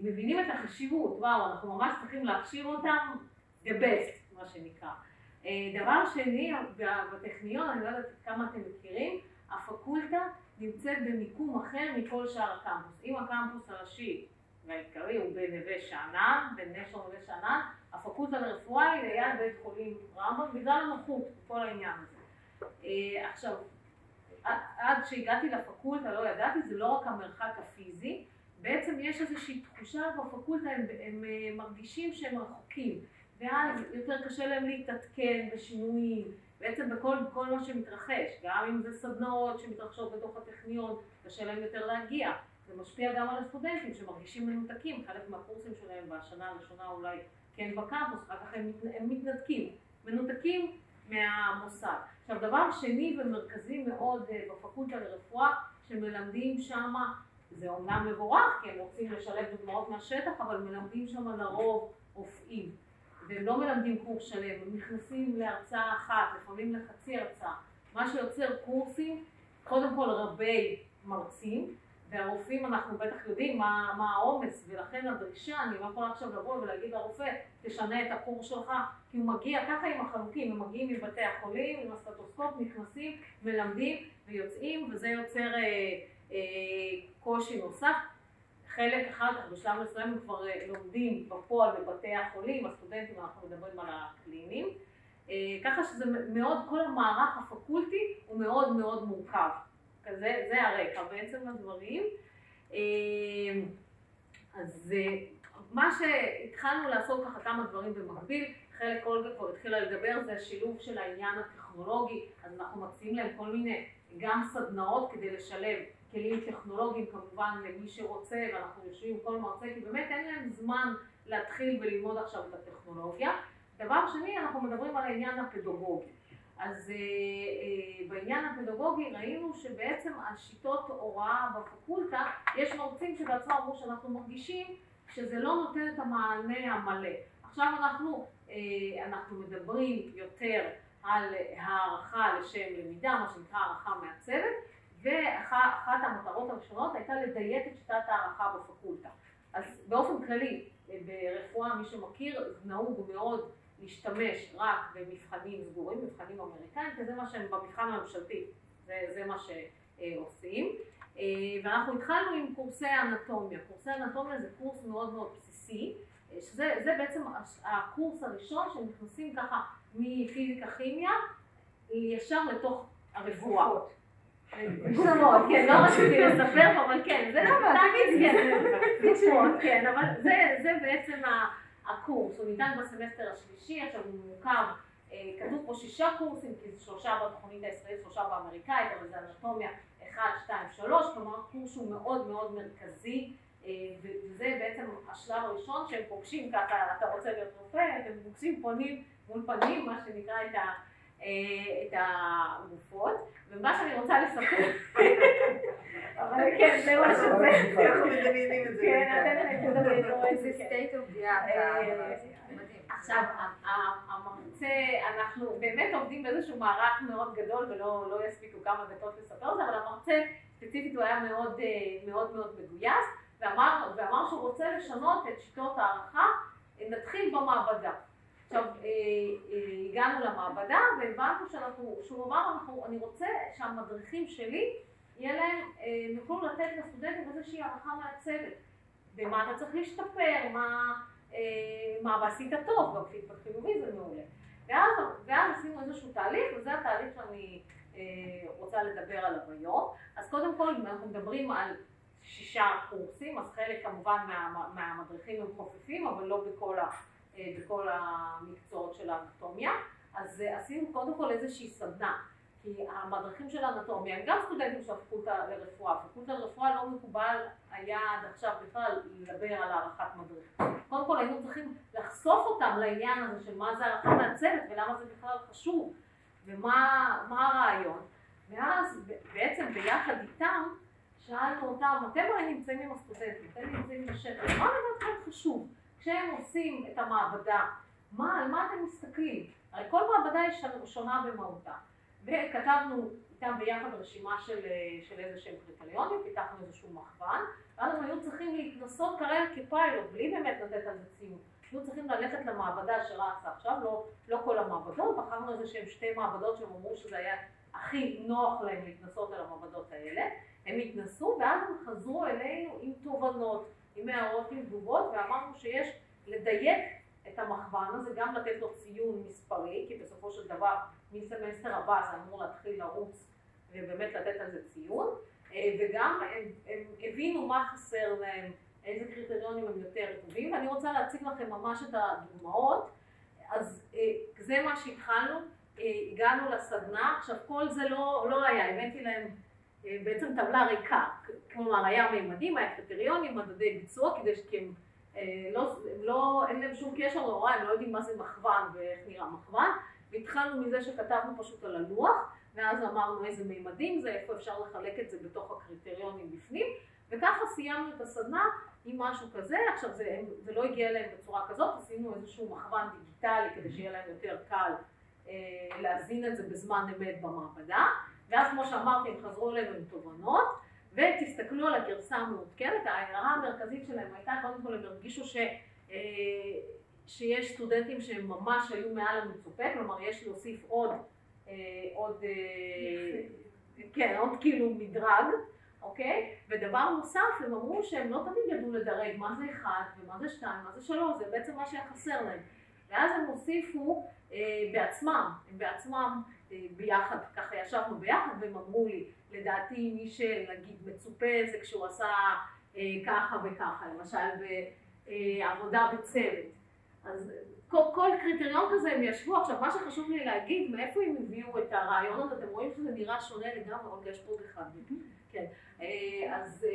מבינים את החשיבות, וואו, אנחנו ממש צריכים להכשיר אותם the best, מה שנקרא. אה, דבר שני, בטכניון, אני לא יודעת כמה אתם מכירים, הפקולטה נמצאת במיקום אחר מכל שאר הקמפוס. אם הקמפוס הראשי והעיקרי הוא בנווה שאנן, בנשר נווה שאנן, הפקולטה לרפואה היא ליד בית חולים רמב"ם, בגלל הנוחות, כל העניין הזה. אה, עכשיו, עד שהגעתי לפקולטה לא ידעתי, זה לא רק המרחק הפיזי, בעצם יש איזושהי תחושה בפקולטה, הם, הם אה, מרגישים שהם רחוקים, ואז יותר קשה להם להתעדכן בשינויים, בעצם בכל כל מה שמתרחש, גם אם זה סדנאות שמתרחשות בתוך הטכניון, קשה להם יותר להגיע. זה משפיע גם על הסטודנטים שמרגישים מנותקים, חלק מהקורסים שלהם בשנה הראשונה אולי כן בקמפוס, אחר כך הם, מת- הם מתנתקים, מנותקים מהמוסד. עכשיו דבר שני ומרכזי מאוד אה, בפקולטה לרפואה, שמלמדים שמה זה אומנם מבורך, כי הם רוצים לשלב דוגמאות מהשטח, אבל מלמדים שם לרוב רופאים. והם לא מלמדים קורס שלם, הם נכנסים להרצאה אחת, לפעמים לחצי הרצאה. מה שיוצר קורסים, קודם כל רבי מרצים, והרופאים אנחנו בטח יודעים מה, מה העומס, ולכן הדרישה, אני לא יכולה עכשיו לבוא ולהגיד לרופא, תשנה את הקורס שלך, כי הוא מגיע ככה עם החלוקים, הם מגיעים מבתי החולים, עם הסטטוסקופ, נכנסים, מלמדים ויוצאים, וזה יוצר אה, קושי נוסף. חלק אחר כך, בשלב מסוים הם כבר אה, לומדים בפועל בבתי החולים, הסטודנטים, אנחנו מדברים על הקליניים. אה, ככה שזה מאוד, כל המערך הפקולטי הוא מאוד מאוד מורכב. כזה, זה הרקע בעצם לדברים. אה, אז אה, מה שהתחלנו לעשות ככה כמה דברים במקביל, חלק אולגה כבר התחילה לדבר, זה השילוב של העניין הטכנולוגי, אז אנחנו מציעים להם כל מיני גם סדנאות כדי לשלב כלים טכנולוגיים כמובן למי שרוצה, ואנחנו יושבים עם כל מרצה, כי באמת אין להם זמן להתחיל וללמוד עכשיו את הטכנולוגיה. דבר שני, אנחנו מדברים על העניין הפדגוגי. אז אה, אה, בעניין הפדגוגי ראינו שבעצם השיטות הוראה בפקולטה, יש מרצים שבעצמם אמרו שאנחנו מרגישים שזה לא נותן את המענה המלא. עכשיו אנחנו, אה, אנחנו מדברים יותר על הערכה לשם למידה, מה שנקרא הערכה מעצבת, ואחת המטרות הראשונות הייתה לדייק את שיטת הערכה בפקולטה. אז באופן כללי, ברפואה, מי שמכיר, נהוג מאוד להשתמש רק במבחנים סגורים, מבחנים אמריקאים, כי זה מה שהם במבחן הממשלתי, זה, זה מה שעושים. ואנחנו התחלנו עם קורסי אנטומיה. קורסי אנטומיה זה קורס מאוד מאוד בסיסי, שזה בעצם הקורס הראשון שנכנסים ככה מפיזיקה כימיה ישר לתוך הרפואה. שמות, כן, לא רציתי לספר, אבל כן, זה תמיד כן, כן, אבל זה בעצם הקורס, הוא ניתן בסמסטר השלישי, עכשיו הוא מורכב, כתוב פה שישה קורסים, כי זה שלושה בתוכנית הישראלית, שלושה באמריקאית, אבל זה אנטומיה 1, 2, 3, כלומר קורס שהוא מאוד מאוד מרכזי, וזה בעצם השלב הראשון שהם פוגשים ככה, אתה רוצה להיות רופא, אתם פוגשים פונים מול פנים, מה שנקרא את ה... את הגופות, ומה שאני רוצה לספר, אבל כן, זה מה שזה, אנחנו מדמיינים את זה. כן, אתם תדמיינו איזה state of the art. עכשיו, המרצה, אנחנו באמת עובדים באיזשהו מערך מאוד גדול ולא יספיקו כמה דקות לספר את זה, אבל המרצה ספציפית הוא היה מאוד מאוד מאוד מגויס, ואמר שהוא רוצה לשנות את שיטות הערכה, נתחיל במעבדה. עכשיו, הגענו למעבדה והבנו שאנחנו, שהוא אמר, אני רוצה שהמדריכים שלי, יהיה להם, יוכלו לתת לסטודנטים איזושהי הערכה מעצבת. במה אתה צריך להשתפר, מה עשית טוב, גם פידבק חיובי זה מעולה. ואז עשינו איזשהו תהליך, וזה התהליך שאני רוצה לדבר עליו היום. אז קודם כל, אנחנו מדברים על שישה קורסים, אז חלק כמובן מהמדריכים הם חופפים, אבל לא בכל ה... בכל המקצועות של האנטומיה, אז עשינו קודם כל איזושהי סדנה, כי המדריכים של האנטומיה הם גם סטודנטים של הפקולטה לרפואה, הפקולטה לרפואה לא מקובל היה עד עכשיו בכלל לדבר על הערכת מדריך. קודם כל היינו צריכים לחשוף אותם לעניין הזה של מה זה הערכה מהצוות ולמה זה בכלל חשוב ומה הרעיון, ואז בעצם ביחד איתם שאלנו אותם, אתם הרי נמצאים עם הסטודנטים, אתם נמצאים בשטח, מה לדעתכם חשוב? כשהם עושים את המעבדה, מה, על מה אתם מסתכלים? הרי כל מעבדה היא שונה במהותה. וכתבנו איתם ביחד רשימה של, של איזה שהם קריטריונים, פיתחנו איזשהו מכוון, ואז הם היו צריכים להתנסות כרגע כפיילוט, בלי באמת לתת על זה ציון. היו צריכים ללכת למעבדה שרצה עכשיו, לא, לא כל המעבדות, בחרנו איזה שהם שתי מעבדות שהם אמרו שזה היה הכי נוח להם להתנסות על המעבדות האלה. הם התנסו ואז הם חזרו אלינו עם תובנות. עם הערות תגובות, ואמרנו שיש לדייק את המכוון הזה, גם לתת לו ציון מספרי, כי בסופו של דבר מסמסטר הבא זה אמור להתחיל לרוץ ובאמת לתת על זה ציון, וגם הם, הם הבינו מה חסר להם, איזה קריטריונים הם יותר טובים, ואני רוצה להציג לכם ממש את הדוגמאות. אז זה מה שהתחלנו, הגענו לסדנה, עכשיו כל זה לא, לא היה, הבאתי להם בעצם טבלה ריקה, כלומר היה מימדים, היה קריטריונים, מדדי ביצוע, כדי שהם לא, לא, אין להם שום קשר להוראה, הם לא יודעים מה זה מכוון ואיך נראה מכוון, והתחלנו מזה שכתבנו פשוט על הלוח, ואז אמרנו איזה מימדים זה, איפה אפשר לחלק את זה בתוך הקריטריונים בפנים, וככה סיימנו את הסדנה עם משהו כזה, עכשיו זה, זה לא הגיע אליהם בצורה כזאת, עשינו איזשהו מכוון דיגיטלי כדי שיהיה להם יותר קל אה, להזין את זה בזמן אמת במעבדה, ואז כמו שאמרתי הם חזרו אלינו עם תובנות, ותסתכלו על הגרסה המעודכנת, ההערה המרכזית שלהם הייתה, קודם כל הם הרגישו ש... אה, שיש סטודנטים שהם ממש היו מעל המצופה, כלומר יש להוסיף עוד, אה, עוד, אה, כן, עוד כאילו מדרג, אוקיי? ודבר נוסף, הם אמרו שהם לא תמיד ידעו לדרג מה זה אחד ומה זה שתיים, מה זה שלוש, זה בעצם מה שהיה חסר להם. ואז הם הוסיפו אה, בעצמם, הם בעצמם ביחד, ככה ישבנו ביחד והם אמרו לי, לדעתי מי שנגיד מצופה זה כשהוא עשה אה, ככה וככה, למשל בעבודה בצוות. אז כל, כל קריטריון כזה הם ישבו, עכשיו מה שחשוב לי להגיד, מאיפה הם הביאו את הרעיון הזה, אתם רואים שזה נראה שונה לגמרי, רק יש פה אחד, כן, אז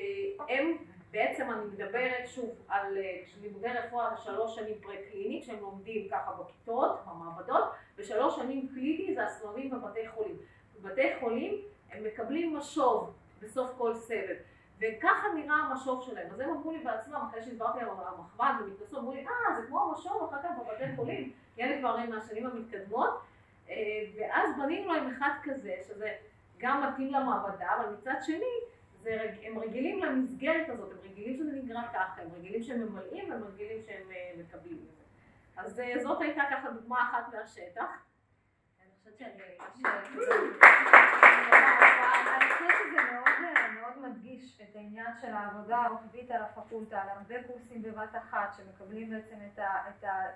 הם בעצם אני מדברת שוב על לימודי רפואה שלוש שנים פרה-קלינית שהם לומדים ככה בכיתות, במעבדות, ושלוש שנים קליני זה הסבבים בבתי חולים. בבתי חולים הם מקבלים משוב בסוף כל סבב, וככה נראה המשוב שלהם. אז הם אמרו לי בעצמם, אחרי שהסברתי על המחמד ומתנסו, אמרו לי, אה, זה כמו המשוב אחר כך בבתי חולים, אלה כבר מהשנים המתקדמות, ואז בנינו להם אחד כזה, שזה גם מתאים למעבדה, אבל מצד שני, זה, הם רגילים למסגרת הזאת, הם רגילים שזה נגרע ככה, הם רגילים שהם ממלאים, הם רגילים שהם מקבלים את זה. אז זאת הייתה ככה דוגמה אחת מהשטח. אני חושבת שאני... מאוד מדגיש את העניין של העבודה הרוחבית על הפקולטה, על הרבה קורסים בבת אחת שמקבלים בעצם את ה...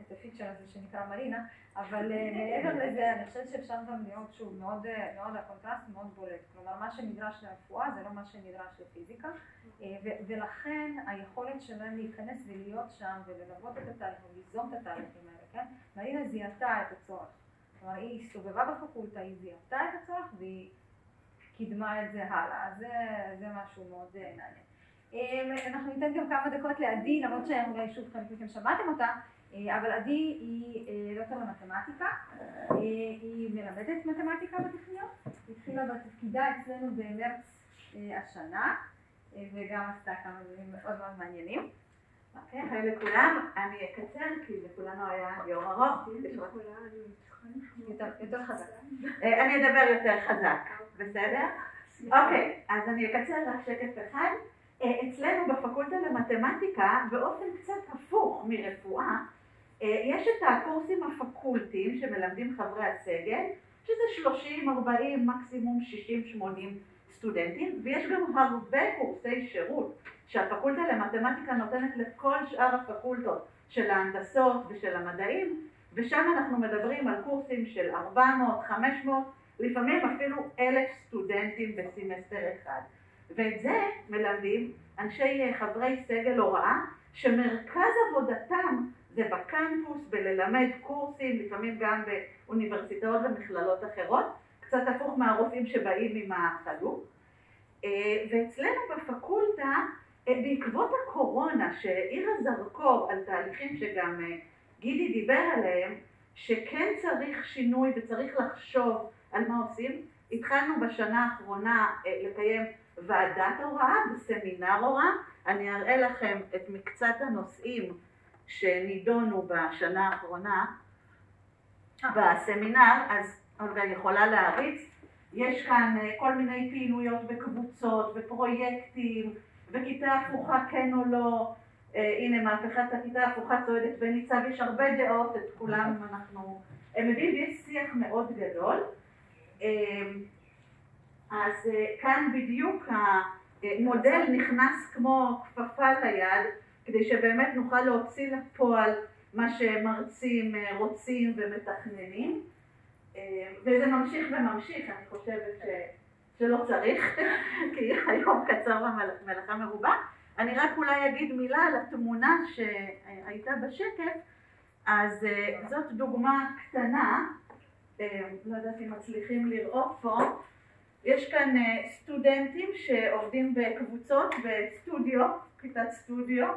את הפיצ'ר הזה שנקרא מרינה, אבל מעבר לזה אני חושבת שאפשר גם להיות שוב מאוד, מאוד הקונטרסט מאוד בולט, כלומר מה שנדרש לרפואה זה לא מה שנדרש לפיזיקה ולכן היכולת שלהם להיכנס ולהיות שם וללוות את התהליך וליזום את התהליכים האלה, כן? מרינה זיהתה את הצורך, כלומר היא הסתובבה בפקולטה, היא זיהתה את הצורך והיא קידמה את זה הלאה, זה, זה משהו מאוד מעניין. אנחנו ניתן גם כמה דקות לעדי, למרות שאולי שוב חלק מכם שמעתם אותה אבל עדי היא דוקטור למתמטיקה, היא מלמדת מתמטיקה בטכניון, היא התחילה בתפקידה אצלנו במרץ השנה וגם עשתה כמה דברים מאוד מאוד מעניינים. אוקיי, היי לכולם, אני אקצר כי לכולנו היה יום ארוך. יותר חזק. אני אדבר יותר חזק, בסדר? אוקיי, אז אני אקצר רק שקף אחד. אצלנו בפקולטה למתמטיקה, באופן קצת הפוך מרפואה, יש את הקורסים הפקולטיים שמלמדים חברי הסגל, שזה 30, 40, מקסימום 60, 80 סטודנטים, ויש גם הרבה קורסי שירות שהפקולטה למתמטיקה נותנת לכל שאר הפקולטות של ההנדסות ושל המדעים, ושם אנחנו מדברים על קורסים של 400, 500, לפעמים אפילו אלף סטודנטים בסמסטר אחד. ואת זה מלמדים אנשי חברי סגל הוראה, שמרכז עבודתם זה בקמפוס, בללמד קורסים, לפעמים גם באוניברסיטאות ומכללות אחרות, קצת הפוך מהרופאים שבאים עם החלוק. ואצלנו בפקולטה, בעקבות הקורונה, שהאירה זרקור על תהליכים שגם גידי דיבר עליהם, שכן צריך שינוי וצריך לחשוב על מה עושים, התחלנו בשנה האחרונה לקיים ועדת הוראה וסמינר הוראה. אני אראה לכם את מקצת הנושאים שנידונו בשנה האחרונה בסמינר, אז אולגה יכולה להריץ. יש כאן כל מיני פעילויות בקבוצות ופרויקטים וכיתה הפוכה כן או לא. הנה מהפכת הכיתה הפוכה צועדת בניצב, יש הרבה דעות, את כולם אנחנו מביאים, ויש שיח מאוד גדול. אז כאן בדיוק המודל נכנס כמו כפפה ליד, כדי שבאמת נוכל להוציא לפועל מה שמרצים רוצים ומתכננים. וזה ממשיך וממשיך, אני חושבת ש... שלא צריך, כי היום קצר והמלאכה מרובה. אני רק אולי אגיד מילה על התמונה שהייתה בשקף, אז זאת דוגמה קטנה, לא יודעת אם מצליחים לראות פה, יש כאן סטודנטים שעובדים בקבוצות בסטודיו, כיתת סטודיו,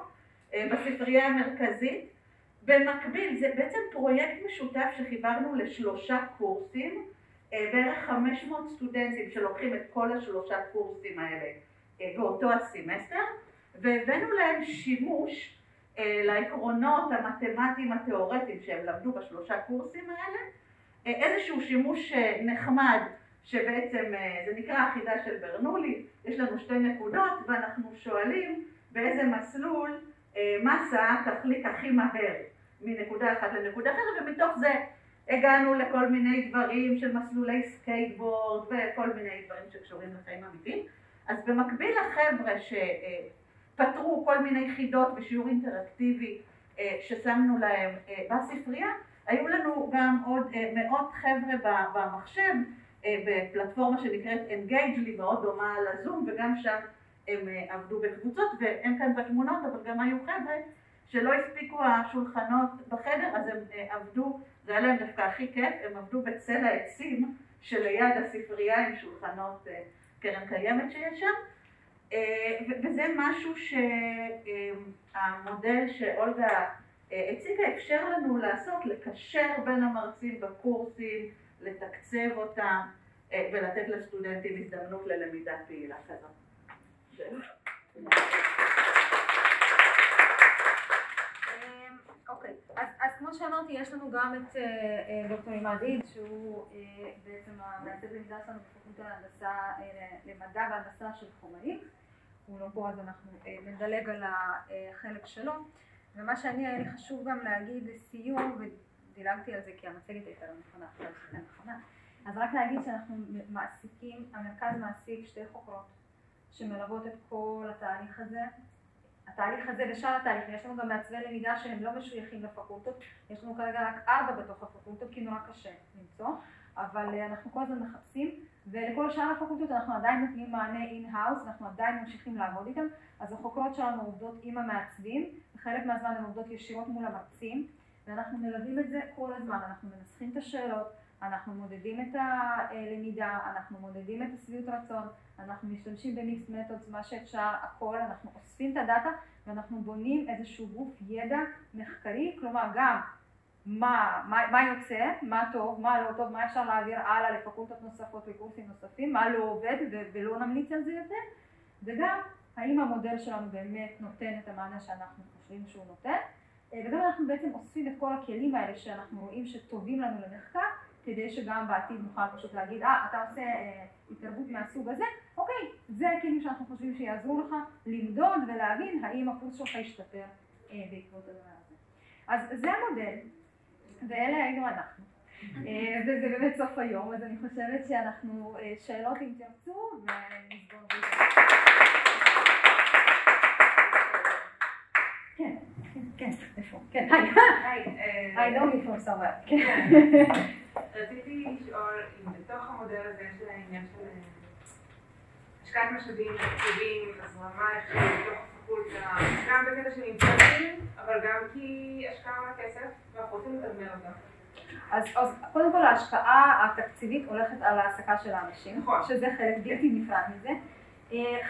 בספרייה המרכזית. במקביל, זה בעצם פרויקט משותף שחיברנו לשלושה קורסים, בערך 500 סטודנטים שלוקחים את כל השלושה קורסים האלה באותו הסמסטר, והבאנו להם שימוש לעקרונות המתמטיים התיאורטיים שהם למדו בשלושה קורסים האלה, איזשהו שימוש נחמד שבעצם אה, זה נקרא החידה של ברנולי, יש לנו שתי נקודות ואנחנו שואלים באיזה מסלול אה, מסה תחליק הכי מהר מנקודה אחת לנקודה אחרת ומתוך זה הגענו לכל מיני דברים של מסלולי סקייטבורד וכל מיני דברים שקשורים לחיים אמיתיים. אז במקביל לחבר'ה שפתרו כל מיני חידות ושיעור אינטראקטיבי אה, ששמנו להם אה, בספרייה, היו לנו גם עוד אה, מאות חבר'ה במחשב בפלטפורמה שנקראת Engagely, מאוד דומה לזום, וגם שם הם עבדו בקבוצות, והם כאן בתמונות, אבל גם היו חבר'ה שלא הספיקו השולחנות בחדר, אז הם עבדו, זה היה להם דווקא הכי כיף, הם עבדו בצל העצים שליד הספרייה עם שולחנות קרן קיימת שיש שם, וזה משהו שהמודל שאולגה הציגה אפשר לנו לעשות, לקשר בין המרצים בקורסים, לתקצב אותם ולתת לסטודנטים הזדמנות ללמידה פעילה כזאת. אוקיי, אז כמו שאמרתי, יש לנו גם את דוקטור עימאד שהוא בעצם המעצב למידה שלנו בפקולטה להנדסה, למדע והנדסה של חומרים. הוא לא פה אז אנחנו נדלג על החלק שלו. ומה שאני, היה לי חשוב גם להגיד לסיום, ודילגתי על זה כי המצגת הייתה לא נכונה, אז רק להגיד שאנחנו מעסיקים, המרכז מעסיק שתי חוקרות שמלוות את כל התהליך הזה, התהליך הזה ושאר התהליכים, יש לנו גם מעצבי למידה שהם לא משויכים לפקולטות, יש לנו כרגע רק ארבע בתוך הפקולטות כי נורא קשה למצוא, אבל אנחנו כל הזמן מחפשים, ולכל שאר הפקולטות אנחנו עדיין נותנים מענה in-house, אנחנו עדיין ממשיכים לעבוד איתם, אז החוקרות שלנו עובדות עם המעצבים, וחלק מהזמן הן עובדות ישירות מול המרצים, ואנחנו מלווים את זה כל הזמן, אנחנו מנסחים את השאלות, אנחנו מודדים את הלמידה, אנחנו מודדים את השביעות רצון, אנחנו משתמשים ב mixed methods, מה שאפשר, הכל, אנחנו אוספים את הדאטה ואנחנו בונים איזשהו גוף ידע מחקרי, כלומר גם מה, מה, מה יוצא, מה טוב, מה לא טוב, מה אפשר להעביר הלאה לפקולטות נוספות וקורסים נוספים, מה לא עובד ולא נמליץ על זה יותר, וגם האם המודל שלנו באמת נותן את המענה שאנחנו חושבים שהוא נותן, וגם אנחנו בעצם אוספים את כל הכלים האלה שאנחנו רואים שטובים לנו למחקר, כדי שגם בעתיד נוכל פשוט להגיד, אה, אתה עושה אה, התערבות מהסוג הזה, אוקיי, זה הכלים שאנחנו חושבים שיעזרו לך למדוד ולהבין האם הקורס שלך ישתפר אה, בעקבות הדבר הזה. אז זה המודל, ואלה היינו אנחנו. וזה באמת סוף היום, אז אני חושבת שאנחנו, שאלות אם תרצו, ונסגור בזה. כן, כן, איפה? כן, היי, היי, לא מפה סבבה. רציתי לשאול אם בתוך המודל הזה יש עניין של השקעת משאבים, תקציבים, הזרמה בתוך הפקולטה, גם בקטע של אינטרסים, אבל גם כי השקעה כסף, ואנחנו רוצים לתגמל אותה. אז, אז קודם כל ההשקעה התקציבית הולכת על העסקה של האנשים, נכון. שזה חלק בלתי נפרד מזה.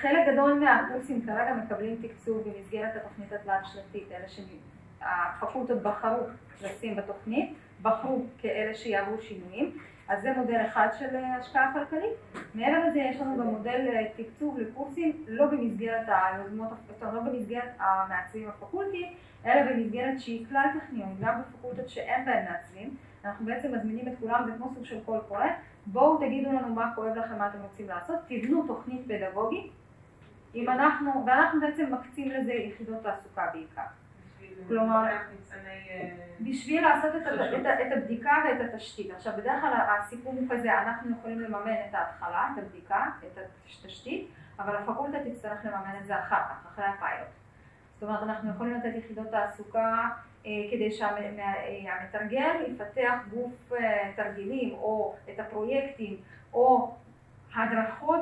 חלק גדול מהקורסים כרגע מקבלים תקצוב במסגרת התוכנית התלת-שנתית, אלה שהפקולטות בחרו לשים בתוכנית, בחרו כאלה שיעברו שינויים, אז זה מודל אחד של השקעה כלכלית. מעבר לזה יש לנו גם מודל תקצוב לקורסים לא במסגרת היוזמות, לא במסגרת המעצבים הפקולטיים, אלא במסגרת שהיא כלל טכניון, גם בפקולטות שאין בהן מעצבים. אנחנו בעצם מזמינים את כולם, זה כמו סוג של קול קורא, בואו תגידו לנו מה כואב לכם, מה אתם רוצים לעשות, תבנו תוכנית פדגוגית, אם אנחנו, ואנחנו בעצם מקצים לזה יחידות תעסוקה בעיקר. כלומר, בשביל לעשות את, את, את הבדיקה ואת התשתית. עכשיו, בדרך כלל הסיפור הוא כזה, אנחנו יכולים לממן את ההתחלה, את הבדיקה, את התשתית, אבל הפקולטה תצטרך לממן את זה אחר כך, אחרי הפיילוט. זאת אומרת, אנחנו יכולים לתת יחידות תעסוקה כדי שהמתרגל יפתח גוף תרגילים או את הפרויקטים או הדרכות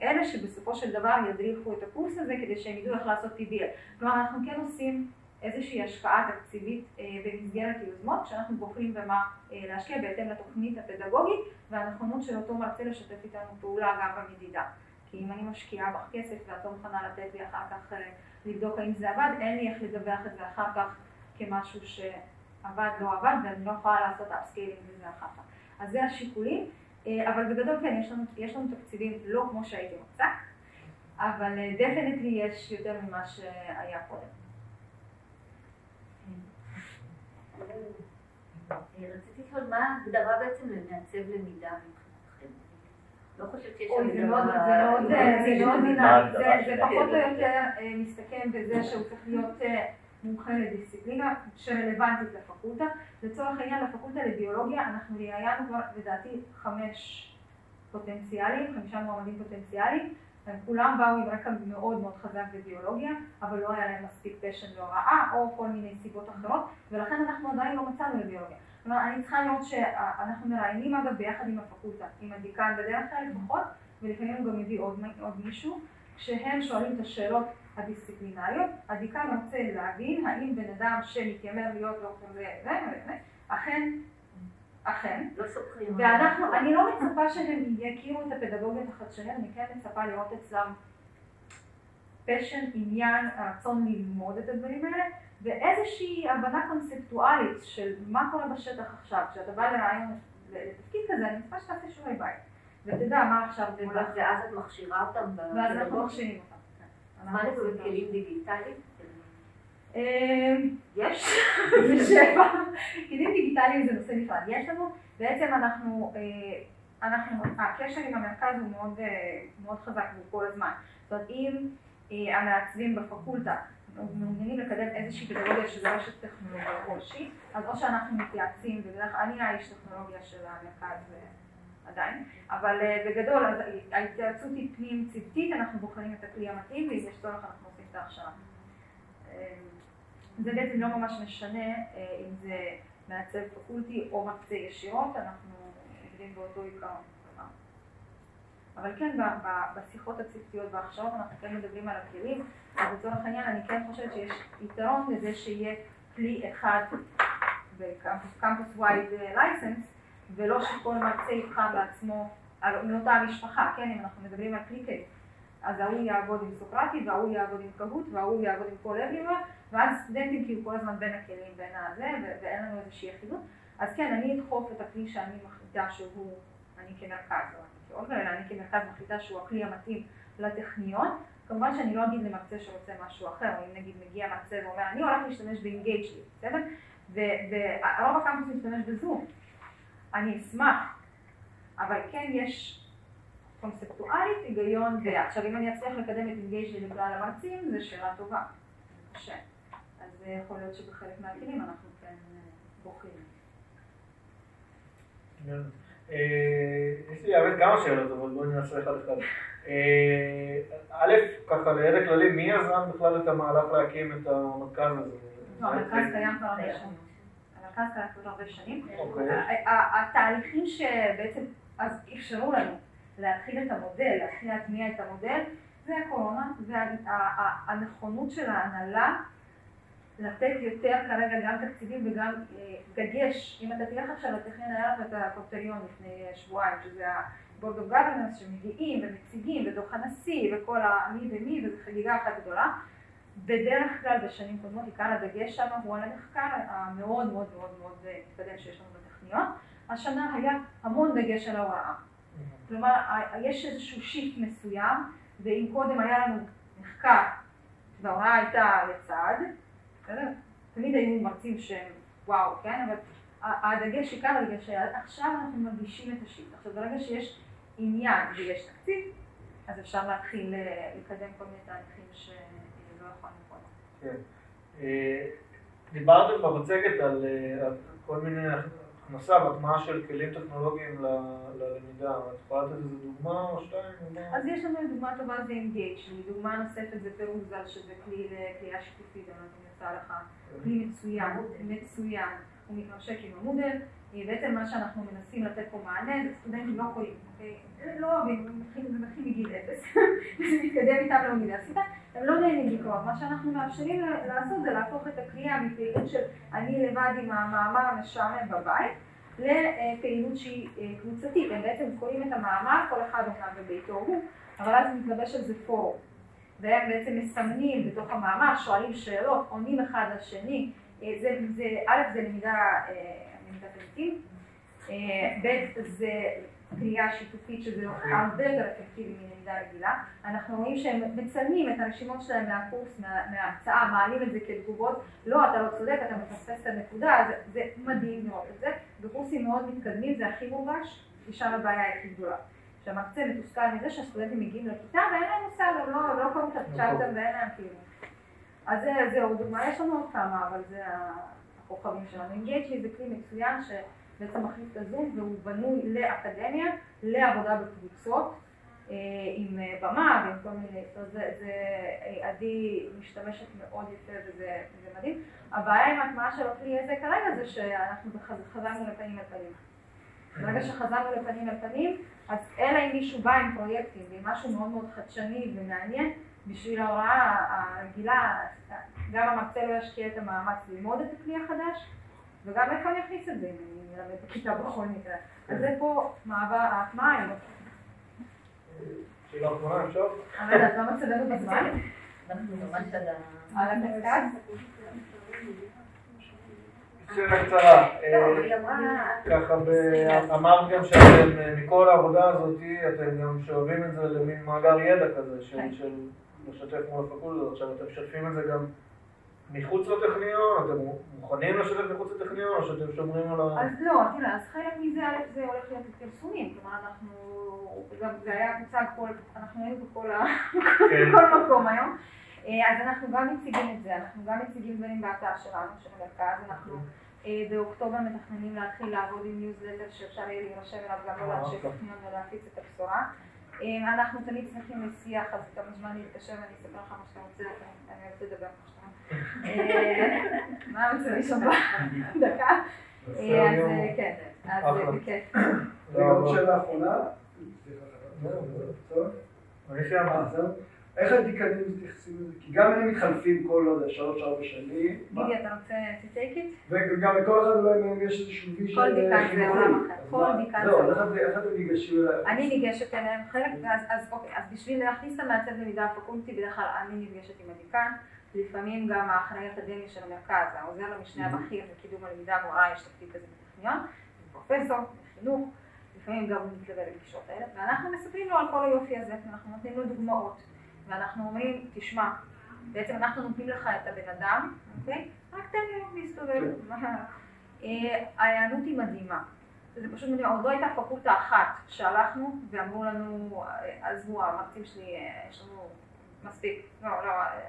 לאלה שבסופו של דבר ידריכו את הקורס הזה כדי שהם ידעו איך לעשות PBL. כלומר אנחנו כן עושים איזושהי השקעה תקציבית במסגרת יוזמות כשאנחנו בוחרים במה להשקיע בהתאם לתוכנית הפדגוגית והנכונות של אותו מרצה לשתף איתנו פעולה גם במדידה. כי אם אני משקיעה בך כסף ואת לא מוכנה לתת לי אחר כך לבדוק האם זה עבד, אין לי איך לדווח את זה אחר כך כמשהו שעבד, לא עבד, ואני לא יכולה לעשות upscaling לזה אחר כך. אז זה השיקולים, אבל בגדול כן, יש לנו, יש לנו תקציבים לא כמו שהייתי רוצה, אבל דפנטלי יש יותר ממה שהיה קודם. רציתי רציתי לשאול מה ההגדרה בעצם למעצב למידה מבחינתכם? לא חושבת שיש הגדרה- זה מאוד, אה, דינמי, זה-? פחות או יותר אה, מסתכם בזה שהוא צריך להיות אה, מומחה לדיסציפלינה שרלוונטית לפקולטה. לצורך העניין, לפקולטה לביולוגיה אנחנו ראיינו כבר לדעתי חמש פוטנציאלים, חמישה מועמדים פוטנציאליים. הם כולם באו עם רקע מאוד מאוד חזק בביולוגיה, אבל לא היה להם מספיק פשן להוראה או כל מיני סיבות אחרות, ולכן אנחנו עדיין לא מצאנו לביולוגיה. כלומר, אני צריכה לראות שאנחנו מראיינים אגב ביחד עם הפקולטה, עם הדיקן בדרך כלל לפחות, ולפעמים הוא גם מביא עוד, עוד מישהו, כשהם שואלים את השאלות הדיסציפלינריות, הדיקן רוצה להבין האם בן אדם שמתיימר להיות דוקטור זה אכן, אכן, לא סופרים. ואנחנו, אני לא מצפה שהם יכירו את הפדגוגיות החדשניות, אני כן מצפה לראות אצלם פשן, עניין, רצון ללמוד את הדברים האלה, ואיזושהי הבנה קונספטואלית של מה קורה בשטח עכשיו, כשאתה בא לרעיון לתפקיד כזה, אני מצפה שתעשה שיעורי בית, ותדע מה עכשיו ואז ואז את מכשירה אותם ואז אנחנו? מכשירים אותם. כן. מה אנחנו לגבי עושים כלים דיגיטליים? אה, יש? זה שבע. כלים דיגיטליים זה נושא נפרד. יש לנו, בעצם אנחנו, אה, אנחנו, הקשר עם המרכז הוא מאוד, אה, מאוד חזק והוא כל הזמן. זאת אומרת, אם אה, המעצבים בפקולטה מעוניינים לקדם איזושהי פדגוגיה שזה רשת טכנולוגיה כלשהי, אז או שאנחנו מתייעצים, ובדרך כלל אני האיש טכנולוגיה של המרכז עדיין, אבל אה, בגדול, אז ההתייעצות היא פנים צוותית, אנחנו בוחרים את הכלי המתאים, ואם יש צורך אנחנו עושים את ההכשרה. אה, זה בעצם לא ממש משנה אה, אם זה מעצב פקולטי או מרצה ישירות, אנחנו עובדים באותו עיקרון. אבל כן, בשיחות הצוותיות וההכשרות אנחנו כן מדברים על הכלים, אז לצורך העניין אני כן חושבת שיש יתרון לזה שיהיה כלי אחד בקמפוס ווייד לייסנס, ולא שכל מרצה יבחר לעצמו על עם אותה המשפחה, כן, אם אנחנו מדברים על קייס. אז ההוא יעבוד עם סוקרטי, וההוא יעבוד עם קהוט, וההוא יעבוד עם כל אבריבר, ואז סטודנטים כאילו כל הזמן בין הכלים, בין הזה, ואין לנו איזושהי אחידות. אז כן, אני אדחוף את הכלי שאני מחליטה שהוא, אני כמרכז, לא אני כאולגה, אלא אני כמרכז מחליטה שהוא הכלי המתאים לטכניון. כמובן שאני לא אגיד למרצה שרוצה משהו אחר, אם נגיד מגיע מרצה ואומר, אני הולך להשתמש באינגייג' שלי, בסדר? ורוב הקמפוס משתמש בזום. אני אשמח, אבל כן יש קונספטואלית היגיון, ועכשיו אם אני אצליח לקדם את אינגייג' לכלל המרצים, זו שאלה טובה. קשה. אז אה, יכול להיות שבחלק מהכלים אנחנו כן אה, בוחרים. אה, יש לי האמת כמה שאלות, אבל בואי ננסה אחד אחד. א', ככה לידע כללי, מי יזם בכלל את המהלך להקים את המרכז הזה? לא, המרכז קיים כבר הרבה שנים. קיים כבר הרבה שנים. אוקיי. התהליכים שבעצם אז אפשרו לנו להתחיל את המודל, להתחיל להטמיע את המודל, זה הקורונה, והנכונות של ההנהלה לתת יותר כרגע גם תקציבים וגם אה, דגש, אם אתה תלך עכשיו לטכניון היה לך את הקופטריון לפני אה, שבועיים, שזה ה-board of governance שמגיעים ומציגים ודוח הנשיא וכל המי ומי וזו חגיגה אחת גדולה. בדרך כלל בשנים קודמות עיקר הדגש שם הוא על המחקר המאוד מאוד מאוד מאוד אה, מתקדם שיש לנו בטכניון. השנה היה המון דגש על ההוראה. כלומר, ה- יש איזשהו shift מסוים, ואם קודם היה לנו מחקר וההוראה הייתה לצד? תמיד היו מרצים שהם וואו, כן? אבל הדגש, עיקר הדגש היה, עכשיו אנחנו מרגישים את ה shift. עכשיו, ברגע שיש עניין ויש תקציב, אז אפשר להתחיל אה, לקדם כל מיני תהליכים קודם. כן. אה, דיברתם במצגת על אה, על כל מיני הכנסה והטמעה של כלים טכנולוגיים ללמידה. את יכולה לתת איזה דוגמה או שתיים? אז יש לנו דוגמה טובה זה Engage, דוגמה נוספת זה פירוזל, שזה כלי לקריאה שיתופית, אני לא יצא לך, כלי מצוין, מצוין, הוא מתממשק עם המודל, בעצם מה שאנחנו מנסים לתת פה מענה זה סטודנטים לא קוראים, אוקיי? לא אוהבים, הם מתחילים- מגיל אפס, מתקדם איתם לאוניברסיטה, הם לא נהנים לקרוא, מה שאנחנו מאפשרים לעשות זה להפוך את הקריאה מפעילות של אני לבד עם המאמר המשעמם בבית, לפעילות שהיא אה, קבוצתית, הם בעצם קוראים את המאמר, כל אחד אומנם בביתו הוא, אבל אז מתלבש על זה פורום. והם בעצם מסמנים בתוך המאמר, שואלים שאלות, עונים אחד לשני. אה, זה, זה, א', זה למידה, תלמידים, אה, ב', זה קריאה שיתופית שזה הרבה יותר אפקטיבי מלמידה רגילה. אנחנו רואים שהם מצלמים את הרשימות שלהם מהקורס, מה, מההרצאה, מעלים את זה כתגובות, לא, אתה לא צודק, אתה מפספס את הנקודה, זה, זה מדהים לראות את זה, בקורסים מאוד מתקדמים זה הכי מורגש, כי שם הבעיה הכי גדולה. שהמרצה מתוסכל מזה שהסטודנטים מגיעים לכיתה ואין להם מושג, הם לא, לא קוראים את הצ'אטר ואין להם כאילו. אז זה, זהו, דוגמה, יש לנו עוד כמה, אבל זה הכוכבים שלנו. אינגייג'לי זה כלי מצוין שבעצם מחליף את הזום והוא בנוי לאקדמיה, לעבודה בקבוצות, אה, עם אה, במה ועם כל מיני, זאת אומרת, זה, זה, אה, עדי משתמשת מאוד יפה וזה, וזה מדהים. הבעיה עם ההטמעה של הכלי הזה כרגע זה שאנחנו חזרנו לפנים אל פנים. ברגע שחזרנו לפנים אל פנים, אז אלא אם מישהו בא עם פרויקטים ועם משהו מאוד מאוד חדשני ומעניין, בשביל ההוראה הרגילה, גם המרצה לא ישקיע את המאמץ ללמוד את הכלי החדש, וגם איפה אני אכניס את זה אם אני אלמד בכיתה בכל מקרה. אז זה פה מעבר, ההטמעה לא שאלה אחרונה, אפשר? אבל אז מה מצבנו בזמן? אנחנו ממש על ה... על המרכז? שאלה קצרה. לא, אה. ככה, אמרת גם שאתם, אה, מכל העבודה הזאת, אתם גם שואבים את זה למין מאגר ידע כזה, של, כן. של לשתף מול הפקולטות. עכשיו, אתם משתפים את זה גם מחוץ לטכניון? אתם מוכנים לשתף מחוץ לטכניון, או שאתם שומרים על ה... אז לא, תראה, אז חלק מזה, א', זה הולך להיות פרסומים, כלומר אנחנו, גם זה היה מוצג כל, אנחנו היינו בכל ה... כן. בכל מקום היום. אה, אז אנחנו גם מציגים את זה, אנחנו גם מציגים דברים באתר שלנו, של המרכז, אנחנו אה, באוקטובר מתכננים להתחיל לעבוד עם ניוזלטר שאפשר יהיה להירשם אליו גם לא אה, לאנשי אוקיי. טכניון ולהפיץ את הבשורה. אה, אנחנו תמיד שמחים לשיח, אז אתה מוזמן להתקשר ואני אספר לך מה שאתה רוצה, אני אוהבת לדבר כמו שאתה אומר. אה, מה רוצה לישון דקה? אה, אז כן, אז בכיף. רגע, עוד שאלה אחרונה. טוב. אני סיימתי. אה, זהו. איך הדיקנים מתייחסים לזה? כי גם הם מתחלפים כל, לא יודע, שלוש-ארבע שנים. גידי, אתה רוצה to take it? וגם לכל אחד אולי מהם יש איזשהו vision כל דיקן זה חינוכי. עולם אחר. כל דיקן זה אז איך איך אתם ניגשים אליי? אני ניגשת אליהם חלק, אז, אוקיי, אז בשביל להכניס את המעצב למידה הפקולטי, בדרך כלל אני נפגשת עם הדיקן, לפעמים גם האחראי האקדמי של המרכז, העוזר למשנה הבכיר לקידום הלמידה הגבוהה, יש תפקיד כזה בטכניון, פרופסור, בחינוך, לפעמים גם הוא מתלווה לפגישות האלה, ואנחנו מספרים לו על כל היופי הזה, אנחנו נותנים לו דוגמאות, ואנחנו אומרים, תשמע, בעצם אנחנו נותנים לך את הבן אדם, אוקיי? רק תן לי להסתובב. אה, ההיענות היא מדהימה. זה פשוט מדהים, עוד לא הייתה פקולטה אחת שהלכנו ואמרו לנו, עזבו, המרצים שלי, אה, יש לנו מספיק, לא, לא, אה,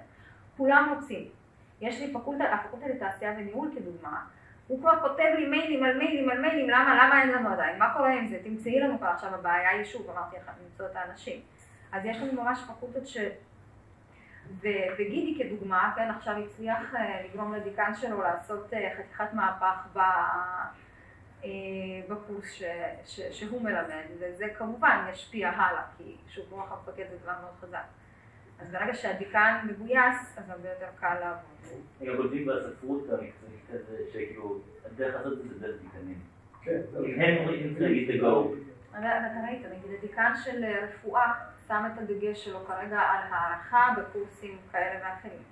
כולם רוצים. יש לי פקולטה, הפקולטה לתעשייה וניהול כדוגמה, הוא כבר כותב לי מיילים על מיילים על מיילים, למה, למה אין לנו עדיין, מה קורה עם זה, תמצאי לנו כבר עכשיו, הבעיה היא שוב, אמרתי לך, למצוא את האנשים. אז יש לנו ממש פקולטות ש... ו- וגידי כדוגמה, כן, עכשיו הצליח אה, לגרום לדיקן שלו לעשות אה, חתיכת מהפך ב... אה, בקורס ש, ש, שהוא מלמד, וזה כמובן ישפיע הלאה, כי שוב, רוח המפקד זה דבר מאוד חזק. אז ברגע שהדיקן מגויס, אז הרבה יותר קל לעבוד. גם כותבים בספרות המקצועית כזה, שכאילו, הדרך לעשות את זה דרך דיקנים. כן. אם הם אומרים, נגיד, to go. אבל אתה ראית, נגיד הדיקן של אה, רפואה שם את הדגש שלו כרגע על הערכה בקורסים כאלה ואחרים.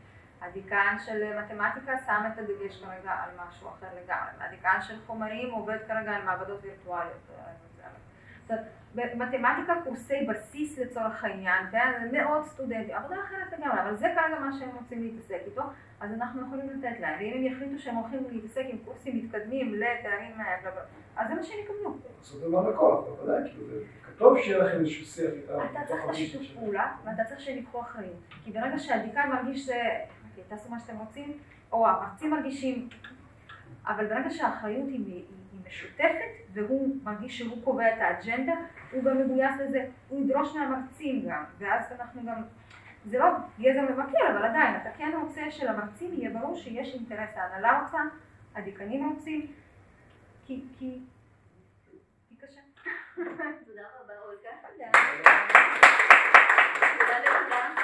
הדיקן של אה, מתמטיקה שם את הדגש כרגע על משהו אחר לגמרי. הדיקן של חומרים עובד כרגע על מעבדות וירטואליות. אה, זאת אומרת, במתמטיקה קורסי בסיס לצורך העניין, כן? מאות סטודנטים, עבודה אחרת לגמרי, אבל זה כרגע מה שהם רוצים להתעסק איתו, אז אנחנו יכולים לתת להם, ואם הם יחליטו שהם הולכים להתעסק עם קורסים מתקדמים לתארים, אה, אז זה מה שהם יקבלו. לעשות דבר לקוח, בוודאי, כאילו, זה טוב שיהיה לכם איזשהו שיח איתם. אתה צריך את השיתוף פעולה, ואתה צריך שהם ייקחו אחריות. כי ברגע שהדיקן מרגיש ש... אוקיי, תעשו מה שאתם רוצים, או המרצים מרגישים, אבל ברגע שהאחריות היא משותפת, והוא מרגיש שהוא קובע את האג'נדה, הוא גם מגויס לזה, הוא ידרוש מהמרצים גם, ואז אנחנו גם... זה לא גזע מבקר, אבל עדיין, אתה כן רוצה שלמרצים יהיה ברור שיש אינטרס, ההנהלה רוצה, הדיקנים רוצים, כי... כי... כי קשה. תודה רבה, אולגה. תודה לכולם.